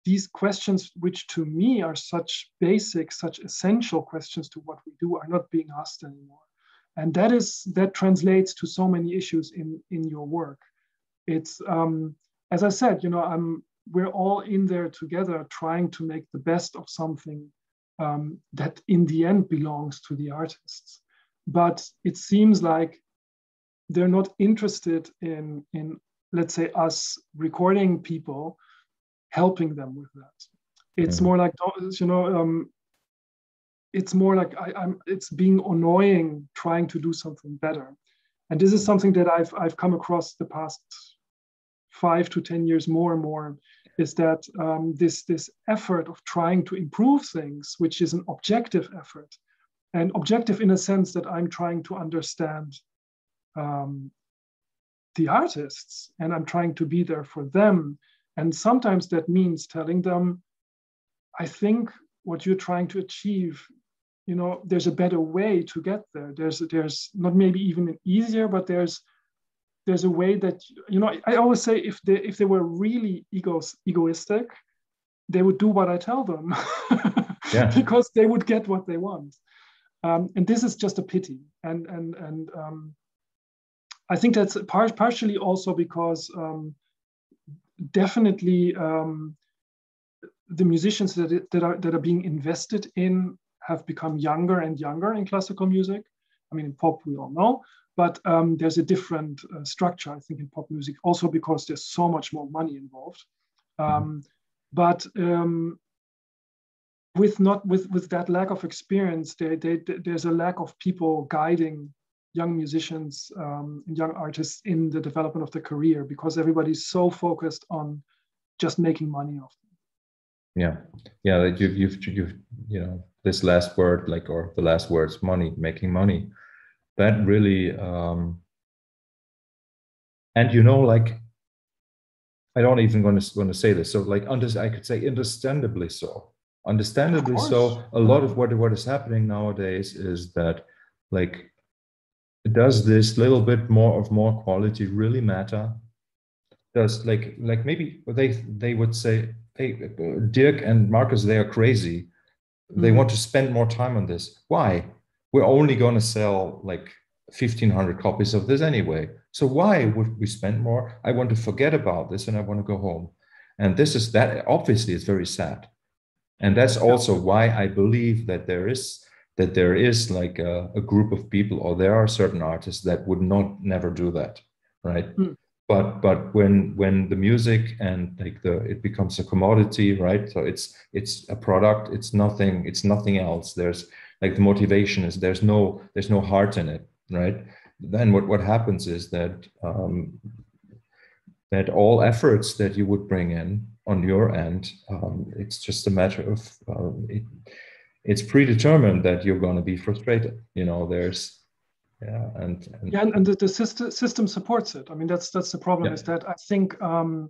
these questions, which to me are such basic, such essential questions to what we do, are not being asked anymore. And that is that translates to so many issues in in your work. It's um, as I said, you know, I'm we're all in there together trying to make the best of something um, that in the end belongs to the artists. But it seems like they're not interested in, in let's say, us recording people helping them with that. It's mm-hmm. more like, you know, um, it's more like I, am it's being annoying trying to do something better. And this is something that I've, I've come across the past five to 10 years more and more is that um, this, this effort of trying to improve things, which is an objective effort, and objective in a sense that I'm trying to understand um, the artists and I'm trying to be there for them. And sometimes that means telling them, I think what you're trying to achieve, you know, there's a better way to get there. There's there's not maybe even an easier, but there's there's a way that you know i always say if they if they were really egos egoistic they would do what i tell them yeah. because they would get what they want um, and this is just a pity and and and um, i think that's par- partially also because um, definitely um, the musicians that, that are that are being invested in have become younger and younger in classical music i mean in pop we all know but um, there's a different uh, structure, I think, in pop music, also because there's so much more money involved. Um, but um, with not with with that lack of experience, they, they, there's a lack of people guiding young musicians um, and young artists in the development of their career because everybody's so focused on just making money off them. Yeah, yeah. You've you've you've you know this last word like or the last words money making money that really um, and you know like i don't even going to going to say this so like under, i could say understandably so understandably so a lot of what what is happening nowadays is that like does this little bit more of more quality really matter does like like maybe they they would say hey dirk and Markus they are crazy they mm-hmm. want to spend more time on this why we're only going to sell like 1500 copies of this anyway. So why would we spend more? I want to forget about this and I want to go home. And this is that obviously is very sad. And that's also why I believe that there is that there is like a, a group of people or there are certain artists that would not never do that. Right. Mm. But but when when the music and like the it becomes a commodity, right? So it's it's a product, it's nothing, it's nothing else. There's like the motivation is there's no there's no heart in it right then what what happens is that um, that all efforts that you would bring in on your end um, it's just a matter of uh, it, it's predetermined that you're going to be frustrated you know there's yeah and, and yeah and, and the, the system system supports it i mean that's that's the problem yeah. is that i think um,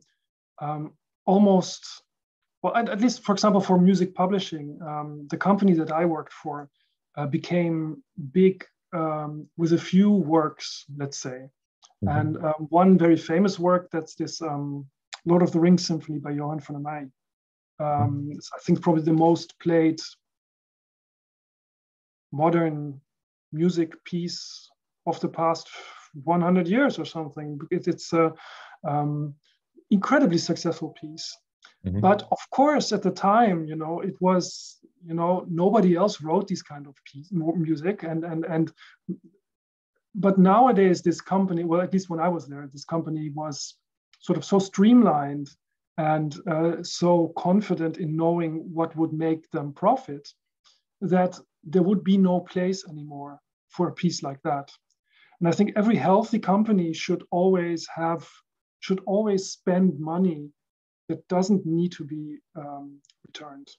um, almost well at, at, least for example for music publishing um, the company that i worked for uh, became big um, with a few works let's say mm-hmm. and uh, one very famous work that's this um, lord of the rings symphony by johann von der Meyer um, mm-hmm. i think probably the most played modern music piece of the past 100 years or something. It's, it's a um, incredibly successful piece. Mm-hmm. But of course, at the time, you know, it was, you know, nobody else wrote these kind of piece, music, and and and. But nowadays, this company, well, at least when I was there, this company was sort of so streamlined and uh, so confident in knowing what would make them profit that there would be no place anymore for a piece like that. And I think every healthy company should always have, should always spend money that doesn't need to be um, returned.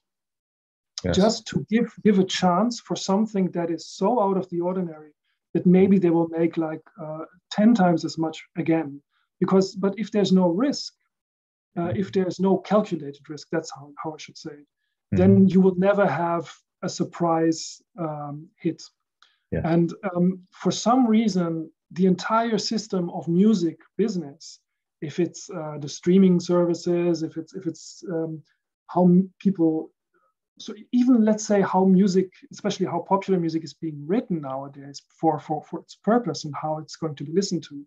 Yes. Just to give give a chance for something that is so out of the ordinary that maybe they will make like uh, 10 times as much again. Because, but if there's no risk, uh, if there's no calculated risk, that's how, how I should say it, mm-hmm. then you will never have a surprise um, hit. Yeah. And um, for some reason, the entire system of music business, if it's uh, the streaming services, if it's if it's um, how people, so even let's say how music, especially how popular music is being written nowadays for for for its purpose and how it's going to be listened to,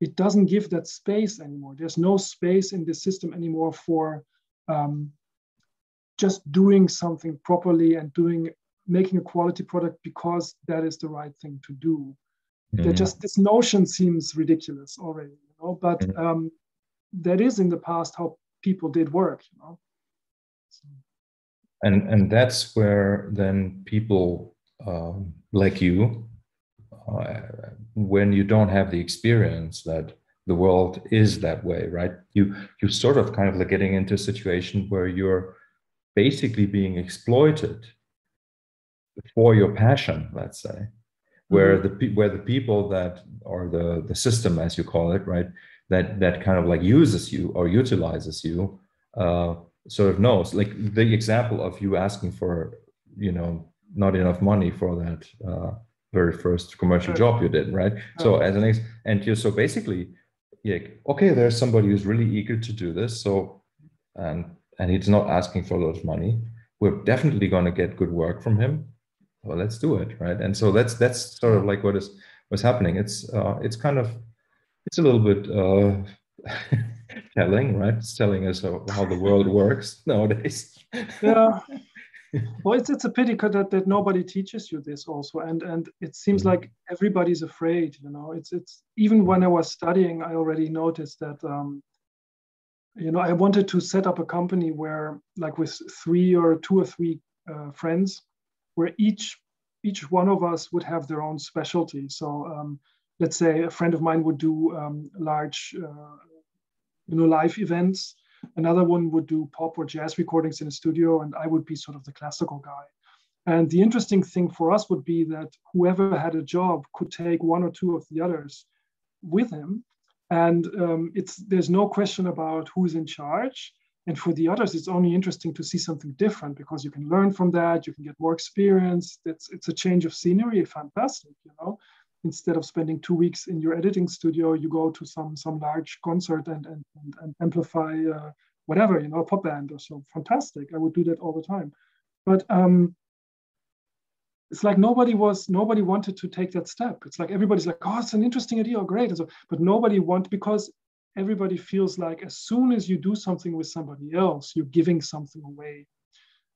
it doesn't give that space anymore. There's no space in the system anymore for um, just doing something properly and doing making a quality product because that is the right thing to do. Mm-hmm. just this notion seems ridiculous already, you know, but mm-hmm. um, that is in the past how people did work, you know. So. And and that's where then people um, like you, uh, when you don't have the experience that the world is that way, right? You you sort of kind of like getting into a situation where you're basically being exploited for your passion, let's say, where mm-hmm. the where the people that or the the system, as you call it, right, that that kind of like uses you or utilizes you, uh, sort of knows. Like the example of you asking for, you know, not enough money for that uh, very first commercial job you did, right? So as an ex, and you so basically, yeah, okay, there's somebody who's really eager to do this, so and and he's not asking for a lot of money. We're definitely going to get good work from him. Well let's do it right? And so that's that's sort of like what is what's happening. It's uh, it's kind of it's a little bit uh, telling right? It's telling us how, how the world works nowadays. Yeah. Well it's, it's a pity that, that nobody teaches you this also and and it seems mm-hmm. like everybody's afraid you know? It's it's even when i was studying i already noticed that um, you know i wanted to set up a company where like with three or two or three uh, friends where each each one of us would have their own specialty. So um, let's say a friend of mine would do um, large, uh, you know, live events. Another one would do pop or jazz recordings in a studio, and I would be sort of the classical guy. And the interesting thing for us would be that whoever had a job could take one or two of the others with him, and um, it's there's no question about who's in charge. And for the others, it's only interesting to see something different because you can learn from that, you can get more experience. It's, it's a change of scenery, fantastic, you know. Instead of spending two weeks in your editing studio, you go to some some large concert and and, and, and amplify uh, whatever, you know, a pop band or so. Fantastic. I would do that all the time. But um, it's like nobody was nobody wanted to take that step it's like everybody's like oh it's an interesting idea oh, great and so but nobody want because everybody feels like as soon as you do something with somebody else, you're giving something away.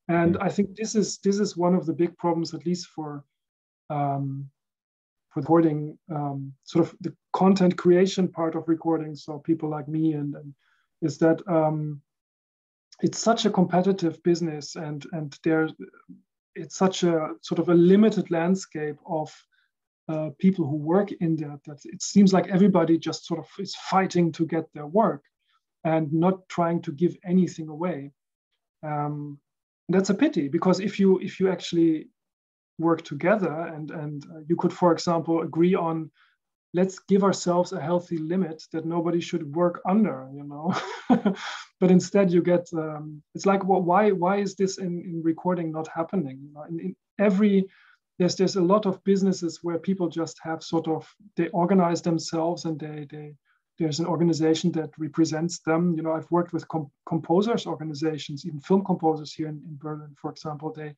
And I think this is this is one of the big problems, at least for um, for recording, um, sort of the content creation part of recording. So people like me and, and is that um, it's such a competitive business, and and there it's such a sort of a limited landscape of uh, people who work in that, that it seems like everybody just sort of is fighting to get their work and not trying to give anything away. Um, that's a pity because if you if you actually work together and and uh, you could for example agree on let's give ourselves a healthy limit that nobody should work under you know? But instead you get um, it's like well, why why is this in, in recording not happening? You know, in, in every there's there's a lot of businesses where people just have sort of they organize themselves and they they there's an organization that represents them. You know i've worked with com- composers organizations even film composers here in, in berlin for example. They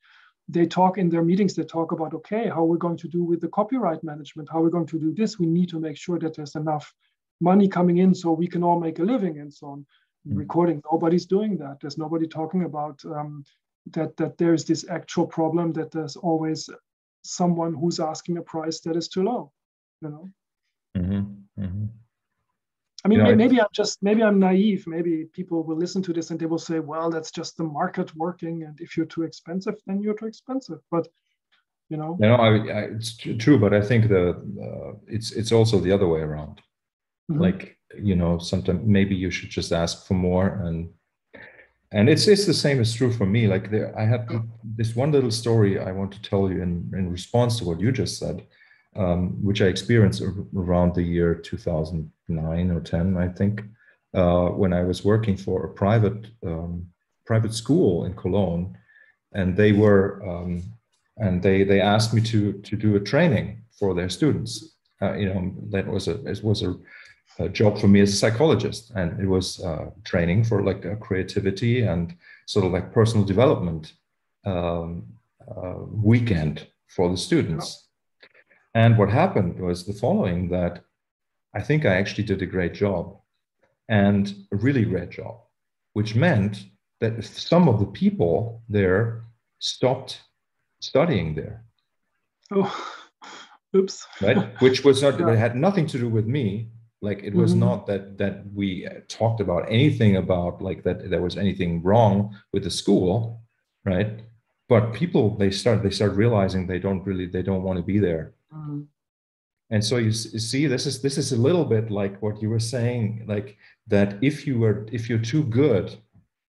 they talk in their meetings they talk about okay how we're going to do with the copyright management how we're going to do this we need to make sure that there's enough money coming in so we can all make a living and so on mm-hmm. recording nobody's doing that there's nobody talking about um, that that there's this actual problem that there's always someone who's asking a price that is too low you know mm-hmm. Mm-hmm. I mean, you know, maybe I'm just maybe I'm naive. Maybe people will listen to this and they will say, "Well, that's just the market working, and if you're too expensive, then you're too expensive." But you know, no, I, I, it's true, but I think the uh, it's it's also the other way around. Mm-hmm. Like you know, sometimes maybe you should just ask for more, and and it's it's the same as true for me. Like there, I had this one little story I want to tell you in in response to what you just said um, which I experienced around the year 2009 or 10, I think, uh, when I was working for a private um, private school in Cologne, and they were um, and they they asked me to to do a training for their students. Uh, you know, that was a it was a, a, job for me as a psychologist, and it was uh, training for like creativity and sort of like personal development um, uh, weekend for the students and what happened was the following that I think I actually did a great job and a really great job, which meant that some of the people there stopped studying there. Oh, oops. Right? Which was not, yeah. it had nothing to do with me. Like it was mm-hmm. not that that we talked about anything about like that there was anything wrong with the school, right? But people they start they start realizing they don't really they don't want to be there Mm-hmm. And so you, you see, this is this is a little bit like what you were saying, like that if you were if you're too good,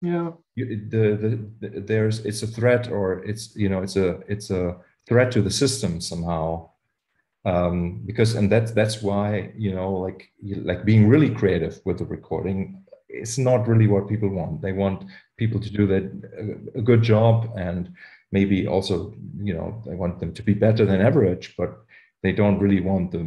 yeah, you, the, the, the there's it's a threat or it's you know it's a it's a threat to the system somehow. Um, because and that's that's why you know like like being really creative with the recording it's not really what people want. They want people to do that a good job and maybe also you know they want them to be better than average but they don't really want the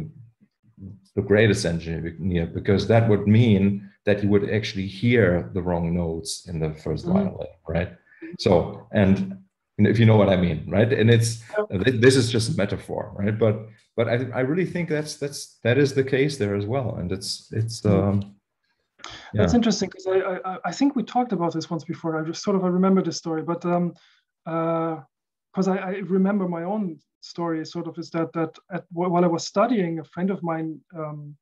the greatest engineer because that would mean that you would actually hear the wrong notes in the 1st mm-hmm. violin, right? So, and if you know what I mean, right? And it's this is just a metaphor, right? But but I, I really think that's that's that is the case there as well, and it's it's mm-hmm. um, yeah. That's interesting because I, I I think we talked about this once before. I just sort of I remember this story, but um, because uh, I, I remember my own story sort of is that that at, while I was studying, a friend of mine um,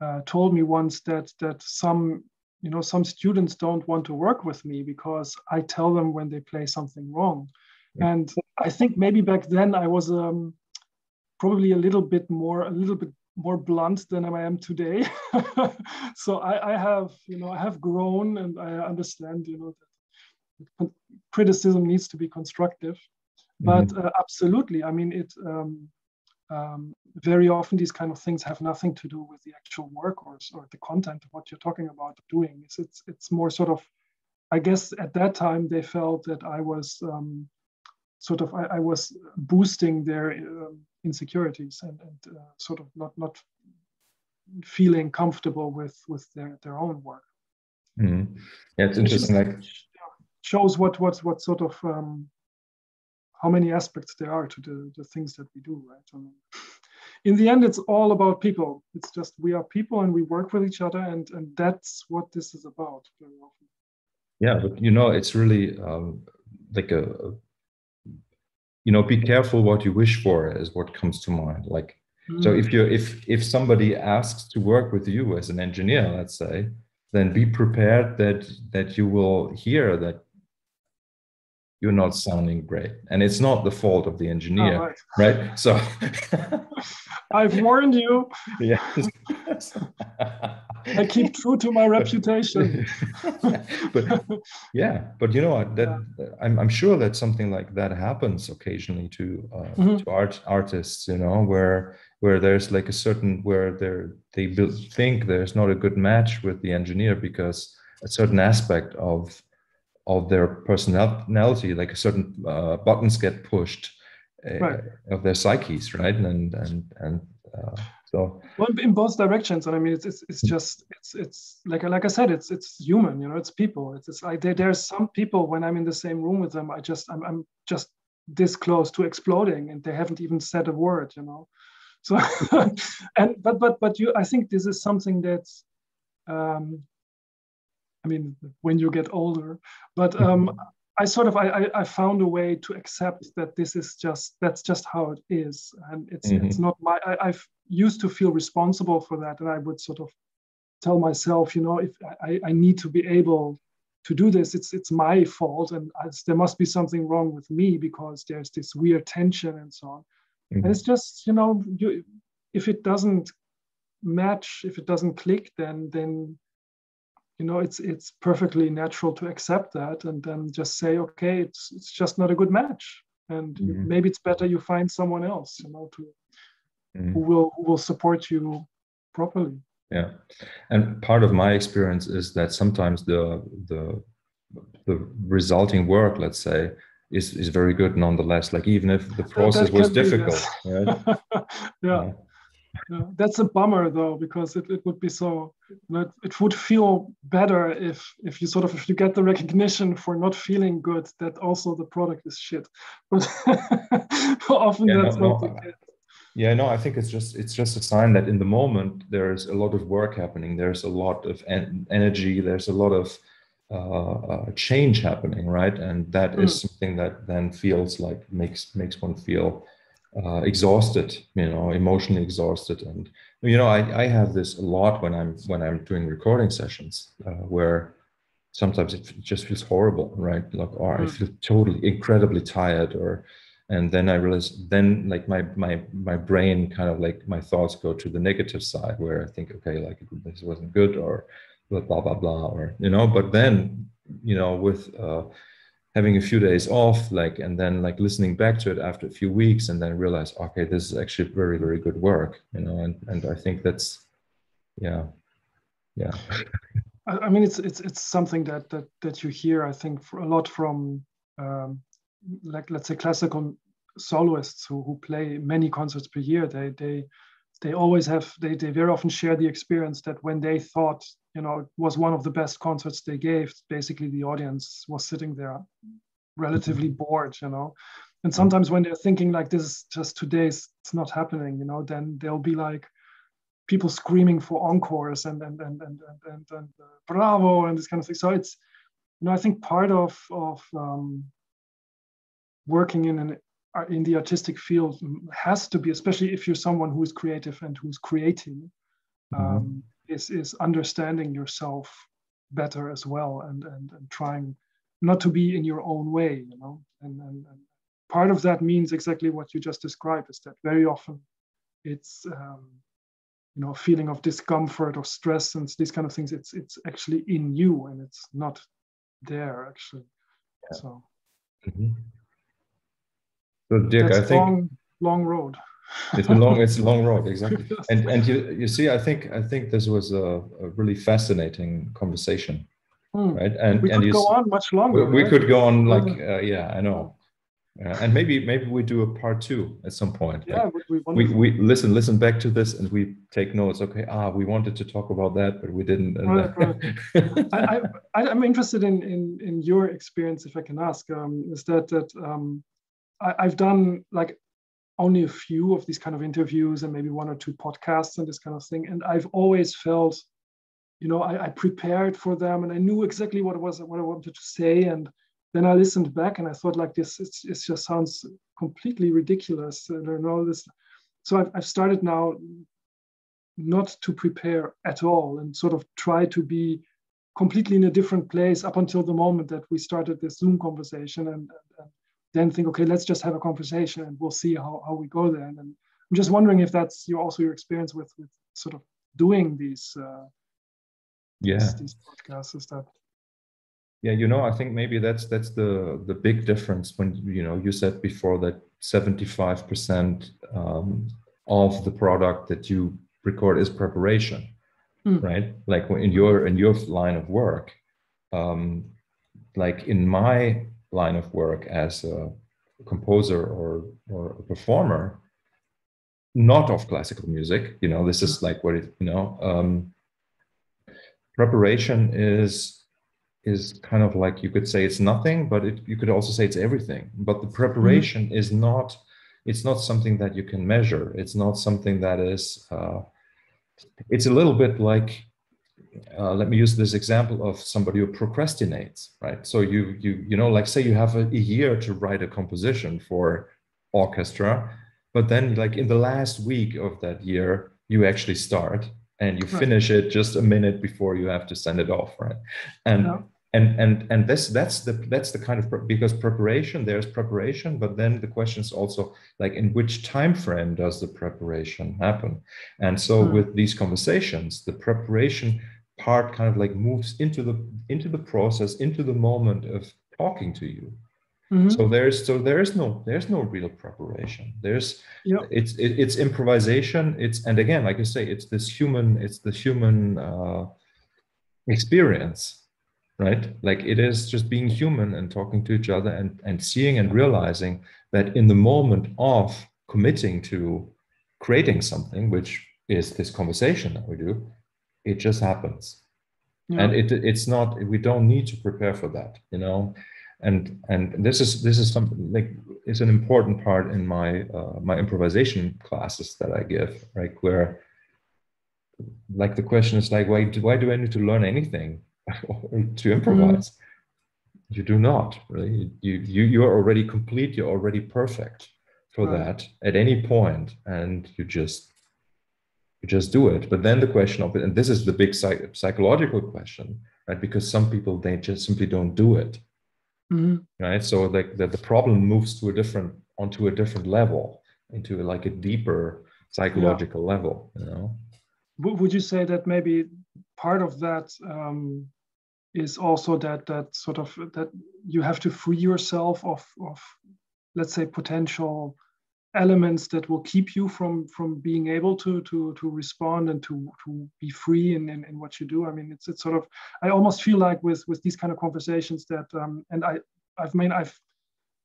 uh, told me once that that some you know some students don't want to work with me because I tell them when they play something wrong, yeah. and I think maybe back then I was um, probably a little bit more a little bit more blunt than I am today. so I, I, have you know I have grown and I understand you know that criticism needs to be constructive but mm-hmm. uh, absolutely, I mean, it um, um, very often these kind of things have nothing to do with the actual work or, or the content of what you're talking about doing. It's, it's, it's more sort of, I guess at that time they felt that I was um, sort of, I, I, was boosting their uh, insecurities and, and uh, sort of not, not feeling comfortable with, with their, their own work. Mm-hmm. Yeah, it's interesting. Like shows what what what sort of um, how many aspects there are to the, the things that we do, right? Um, in the end, it's all about people. It's just we are people and we work with each other, and and that's what this is about very often. Yeah, but you know, it's really um, like a, you know, be careful what you wish for is what comes to mind. Like, mm. so if you if if somebody asks to work with you as an engineer, let's say, then be prepared that that you will hear that you're not sounding great and it's not the fault of the engineer oh, right. right. so i've warned you yes i keep true to my reputation but yeah but you know what that yeah. I'm, I'm sure that something like that happens occasionally to uh, mm-hmm. to art artists you know where where there's like a certain where they're they build, think there's not a good match with the engineer because a certain aspect of of their personality, like a certain uh, buttons get pushed uh, right. of their psyches, right? And and and uh, so well, in both directions. And I mean, it's it's, it's just it's it's like like I said, it's it's human. You know, it's people. It's, it's like there, there's some people when I'm in the same room with them, I just I'm I'm just this close to exploding, and they haven't even said a word. You know, so and but but but you, I think this is something that's um, I mean, when you get older. But um, mm-hmm. I sort of I, I found a way to accept that this is just that's just how it is, and it's mm-hmm. it's not my. I, I've used to feel responsible for that, and I would sort of tell myself, you know, if I, I need to be able to do this, it's it's my fault, and I, there must be something wrong with me because there's this weird tension and so on. Mm-hmm. And it's just you know, you if it doesn't match, if it doesn't click, then then you know it's it's perfectly natural to accept that and then just say okay it's it's just not a good match and mm-hmm. maybe it's better you find someone else you know to mm-hmm. who will who will support you properly yeah and part of my experience is that sometimes the the the resulting work let's say is is very good nonetheless like even if the process was difficult right? yeah. yeah yeah, that's a bummer though because it, it would be so it, it would feel better if if you sort of if you get the recognition for not feeling good that also the product is shit but often yeah, that's no, not no. the case yeah no i think it's just it's just a sign that in the moment there's a lot of work happening there's a lot of en- energy there's a lot of uh, uh, change happening right and that mm. is something that then feels like makes makes one feel uh, exhausted you know emotionally exhausted and you know I, I have this a lot when i'm when i'm doing recording sessions uh, where sometimes it just feels horrible right like or i mm. feel totally incredibly tired or and then i realize then like my my my brain kind of like my thoughts go to the negative side where i think okay like this wasn't good or blah blah blah blah or you know but then you know with uh having a few days off like and then like listening back to it after a few weeks and then realize okay this is actually very very good work you know and and i think that's yeah yeah. I mean it's it's it's something that that that you hear i think a lot from um, like let's say classical soloists who, who play many concerts per year. They they they always have they, they very often share the experience that when they thought you know it was one of the best concerts they gave basically the audience was sitting there relatively bored you know and mm-hmm. sometimes when they're thinking like this is just today's it's not happening you know then they'll be like people screaming for encores and and and and and, and, and uh, bravo and this kind of thing so it's you know i think part of of um, working in an in the artistic field has to be, especially if you're someone who is creative and who's creating, mm-hmm. um, is is understanding yourself better as well and, and and trying not to be in your own way, you know. And, and, and part of that means exactly what you just described is that very often it's um, you know a feeling of discomfort or stress and these kind of things. It's it's actually in you and it's not there actually. Yeah. So. Mm-hmm. So Dirk, That's I think long, long road. it's a long, it's a long road, exactly. And and you you see, I think I think this was a, a really fascinating conversation, hmm. right? And we and could go on much longer. We, right? could go on like uh, yeah, I know. Uh, and maybe maybe we do a part two at some point. Yeah, like we, we, we listen listen back to this and we take notes. Okay, ah, we wanted to talk about that, but we didn't. Right, right. I, I, I'm interested in, in in your experience, if I can ask. Um, is that that um, I, I've done like only a few of these kind of interviews and maybe one or two podcasts and this kind of thing. And I've always felt, you know, I, I, prepared for them and I knew exactly what it was what I wanted to say. And then I listened back and I thought like this, it's, it just sounds completely ridiculous. I don't know this. So I've, I've started now not to prepare at all and sort of try to be completely in a different place up until the moment that we started this Zoom conversation and, and, then think, okay, let's just have a conversation and we'll see how, how we go there. And I'm just wondering if that's your also your experience with with sort of doing these uh, yeah these, these podcasts is that yeah you know i think maybe that's that's the the big difference when you know you said before that 75% um, of the product that you record is preparation mm. right like in your in your line of work um, like in my line of work as a composer or or a performer not of classical music you know this is hmm. like what it you know um, preparation is is kind of like you could say it's nothing but it, you could also say it's everything but the preparation mm-hmm. is not it's not something that you can measure it's not something that is uh, it's a little bit like uh, let me use this example of somebody who procrastinates right so you you you know like say you have a, a year to write a composition for orchestra but then like in the last week of that year you actually start and you right. finish it just a minute before you have to send it off right and yeah. and and and this that's the that's the kind of because preparation there's preparation but then the question is also like in which time frame does the preparation happen and so hmm. with these conversations the preparation part kind of like moves into the into the process into the moment of talking to you Mm-hmm. So there's so there's no there's no real preparation. There's yep. it's it, it's improvisation. It's and again, like I say, it's this human it's the human uh, experience, right? Like it is just being human and talking to each other and and seeing and realizing that in the moment of committing to creating something, which is this conversation that we do, it just happens. Yeah. And it it's not we don't need to prepare for that, you know and and this is this is something like it's an important part in my uh, my improvisation classes that I give, right? Where like the question is like why do, why do I need to learn anything to improvise? Mm. You do not really. You you you are already complete. You're already perfect for right. that at any point, and you just you just do it. But then the question of it, and this is the big psych- psychological question, right? Because some people they just simply don't do it mm-hmm. right so like the, the problem moves to a different onto a different level into like a deeper psychological yeah. level you know would you say that maybe part of that um, is also that that sort of that you have to free yourself of of let's say potential elements that will keep you from from being able to to to respond and to to be free in, in, in what you do. I mean it's it's sort of i almost feel like with with these kind of conversations that um and i i've mean i've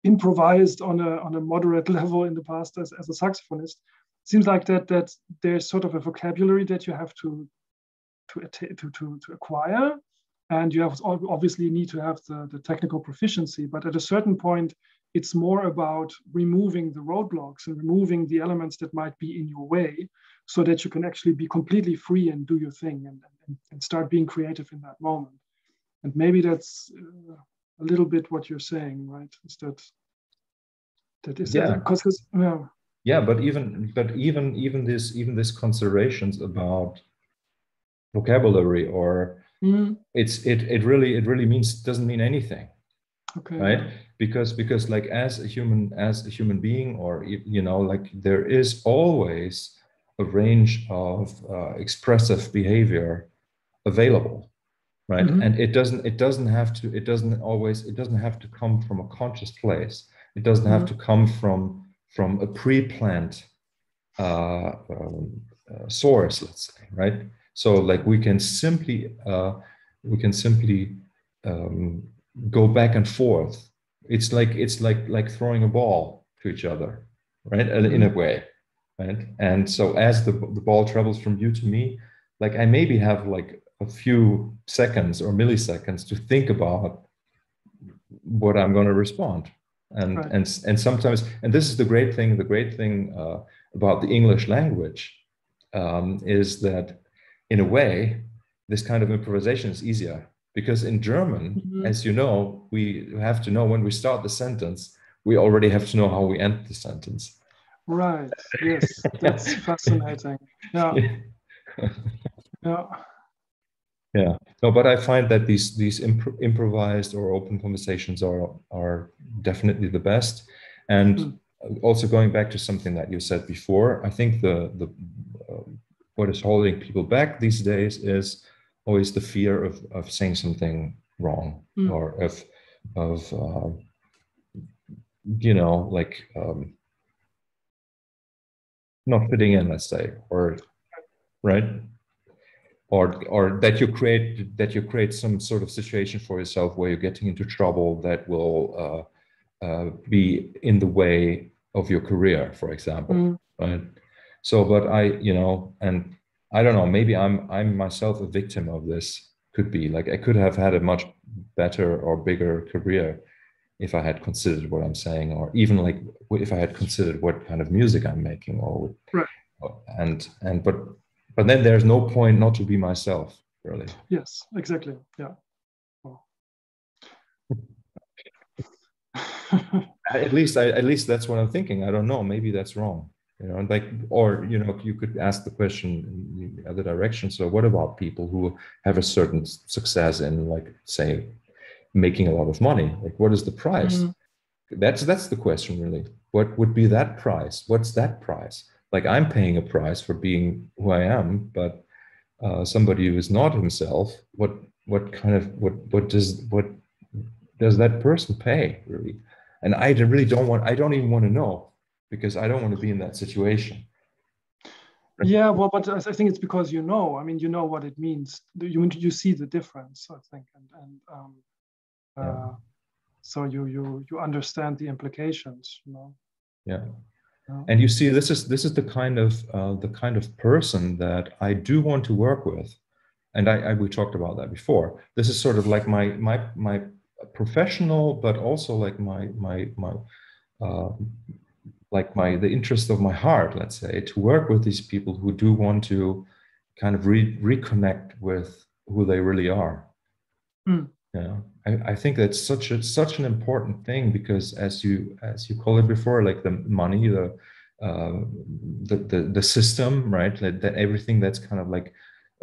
improvised on a on a moderate level in the past as, as a saxophonist. Seems like that that there's sort of a vocabulary that you have to to to to, to acquire. And you have obviously need to have the, the technical proficiency. But at a certain point it's more about removing the roadblocks and removing the elements that might be in your way so that you can actually be completely free and do your thing and, and, and start being creative in that moment. And maybe that's uh, a little bit what you're saying right? Is that that is yeah. because yeah. Yeah but even but even even this even this considerations about vocabulary or mm. it's it it really it really means doesn't mean anything okay. right because because like as a human as a human being or you know like there is always a range of uh, expressive behavior available right mm-hmm. and it doesn't it doesn't have to it doesn't always it doesn't have to come from a conscious place it doesn't mm-hmm. have to come from from a pre-planned uh, um, uh, source let's say right so like we can simply uh, we can simply um, go back and forth it's like it's like like throwing a ball to each other right in a mm-hmm. way right and so as the, the ball travels from you to me like i maybe have like a few seconds or milliseconds to think about what i'm going to respond and right. and and sometimes and this is the great thing the great thing uh, about the english language um, is that in a way this kind of improvisation is easier because in German, mm-hmm. as you know, we have to know when we start the sentence, we already have to know how we end the sentence. Right. Yes, that's fascinating. Yeah. Yeah. Yeah, no, but I find that these these imp- improvised or open conversations are are definitely the best. And mm. also going back to something that you said before, I think the the uh, what is holding people back these days is always the fear of of saying something wrong mm. or of of uh, you know like um, not fitting in, let's say, or right or or that you create that you create some sort of situation for yourself where you're getting into trouble that will uh, uh, be in the way of your career, for example, mm. right? So, but I, you know, and I don't know, maybe I'm I'm myself a victim of this. Could be like I could have had a much better or bigger career if I had considered what I'm saying, or even like if I had considered what kind of music I'm making, or right. and and but but then there's no point not to be myself really. Yes exactly yeah. At least I, at least that's what i'm thinking. I don't know maybe that's wrong you know and like or you know you could ask the question in the other direction. So what about people who have a certain success in like say making a lot of money? Like what is the price? Mm-hmm. that's that's the question really. What would be that price? What's that price? Like I'm paying a price for being who I am, but uh, somebody who is not himself, what what kind of what what does what does that person pay really? And I really don't want I don't even want to know because I don't want to be in that situation. Yeah, well, but I think it's because you know. I mean, you know what it means. You you see the difference, I think, and and um, uh, yeah. so you you you understand the implications. You know. Yeah and you see this is this is the kind of uh, the kind of person that i do want to work with and I, I, we talked about that before this is sort of like my my my professional but also like my my my uh, like my the interest of my heart let's say to work with these people who do want to kind of re- reconnect with who they really are mm. yeah I, I think that's such a such an important thing because as you as you call it before, like the money, the uh, the, the, the system, right? That, that everything that's kind of like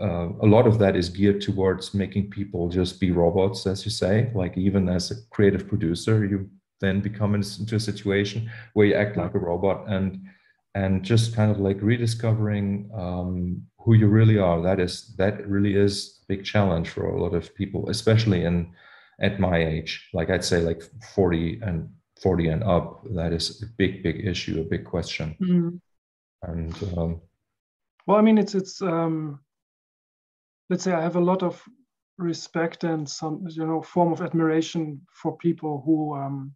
uh, a lot of that is geared towards making people just be robots, as you say. Like even as a creative producer, you then become into a situation where you act like a robot and and just kind of like rediscovering um, who you really are. That is that really is a big challenge for a lot of people, especially in at my age like i'd say like 40 and 40 and up that is a big big issue a big question mm. and um, well i mean it's it's um let's say i have a lot of respect and some you know form of admiration for people who um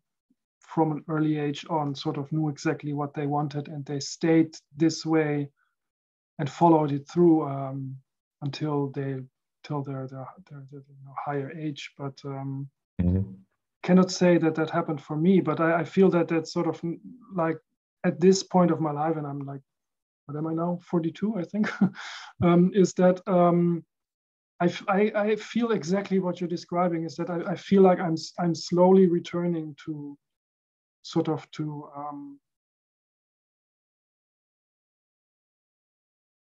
from an early age on sort of knew exactly what they wanted and they stayed this way and followed it through um, until they till their their, their, their you know, higher age. But um, mm-hmm. cannot say that that happened for me. But I, I feel that that's sort of like at this point of my life, and I'm like, what am I now? 42, I think. um, is that um, I, I, I, feel exactly what you're describing. Is that I, I feel like I'm I'm slowly returning to sort of to um,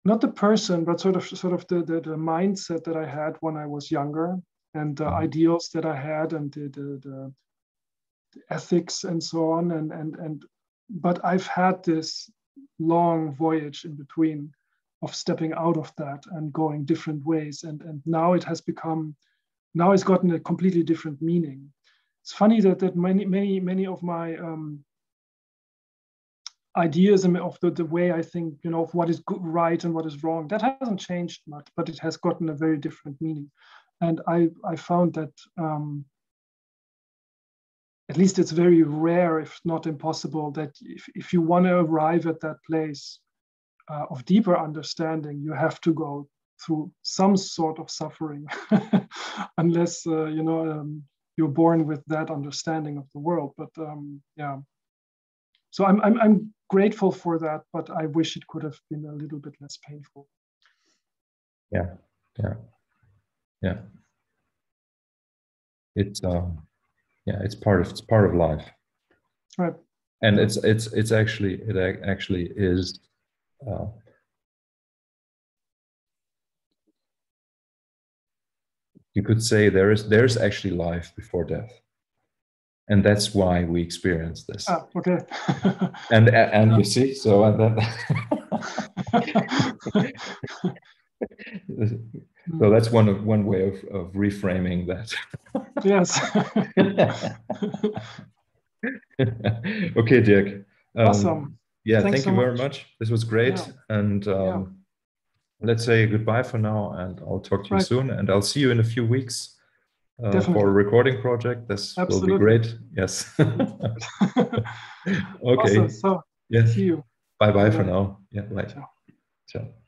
not the person, but sort of sort of the, the, the mindset that I had when I was younger and the mm-hmm. ideals that I had and the, the, the, ethics and so on. And, and, and but I've had this long voyage in between of stepping out of that and going different ways. And, and now it has become, now it's gotten a completely different meaning. It's funny that, that many, many, many of my um, ideas of the, the way I think, you know, of what is good, right and what is wrong. That hasn't changed much, but it has gotten a very different meaning. And I, I found that um, at least it's very rare, if not impossible, that if, if you want to arrive at that place uh, of deeper understanding, you have to go through some sort of suffering, unless, uh, you know, um, you're born with that understanding of the world. But um, yeah, so I'm, I'm, I'm grateful for that, but I wish it could have been a little bit less painful. Yeah, yeah, yeah. It's um, yeah, it's part of it's part of life. Right. And it's it's it's actually it actually is. Uh, you could say there is there's actually life before death. And that's why we experience this. Ah, okay. And and you see so and so that's one of one way of, of reframing that. Yes. Okay dirk. Um, awesome. Yeah Thanks thank so you very much. this was great. Yeah. and um, yeah. Let's say goodbye for now and i'll talk to you soon and i'll see you in a few weeks uh, for a recording project. This Absolutely. will be great. Yes. Okay. Awesome. so yes. see you. Bye bye. for now. Yeah bye. Ciao, ciao.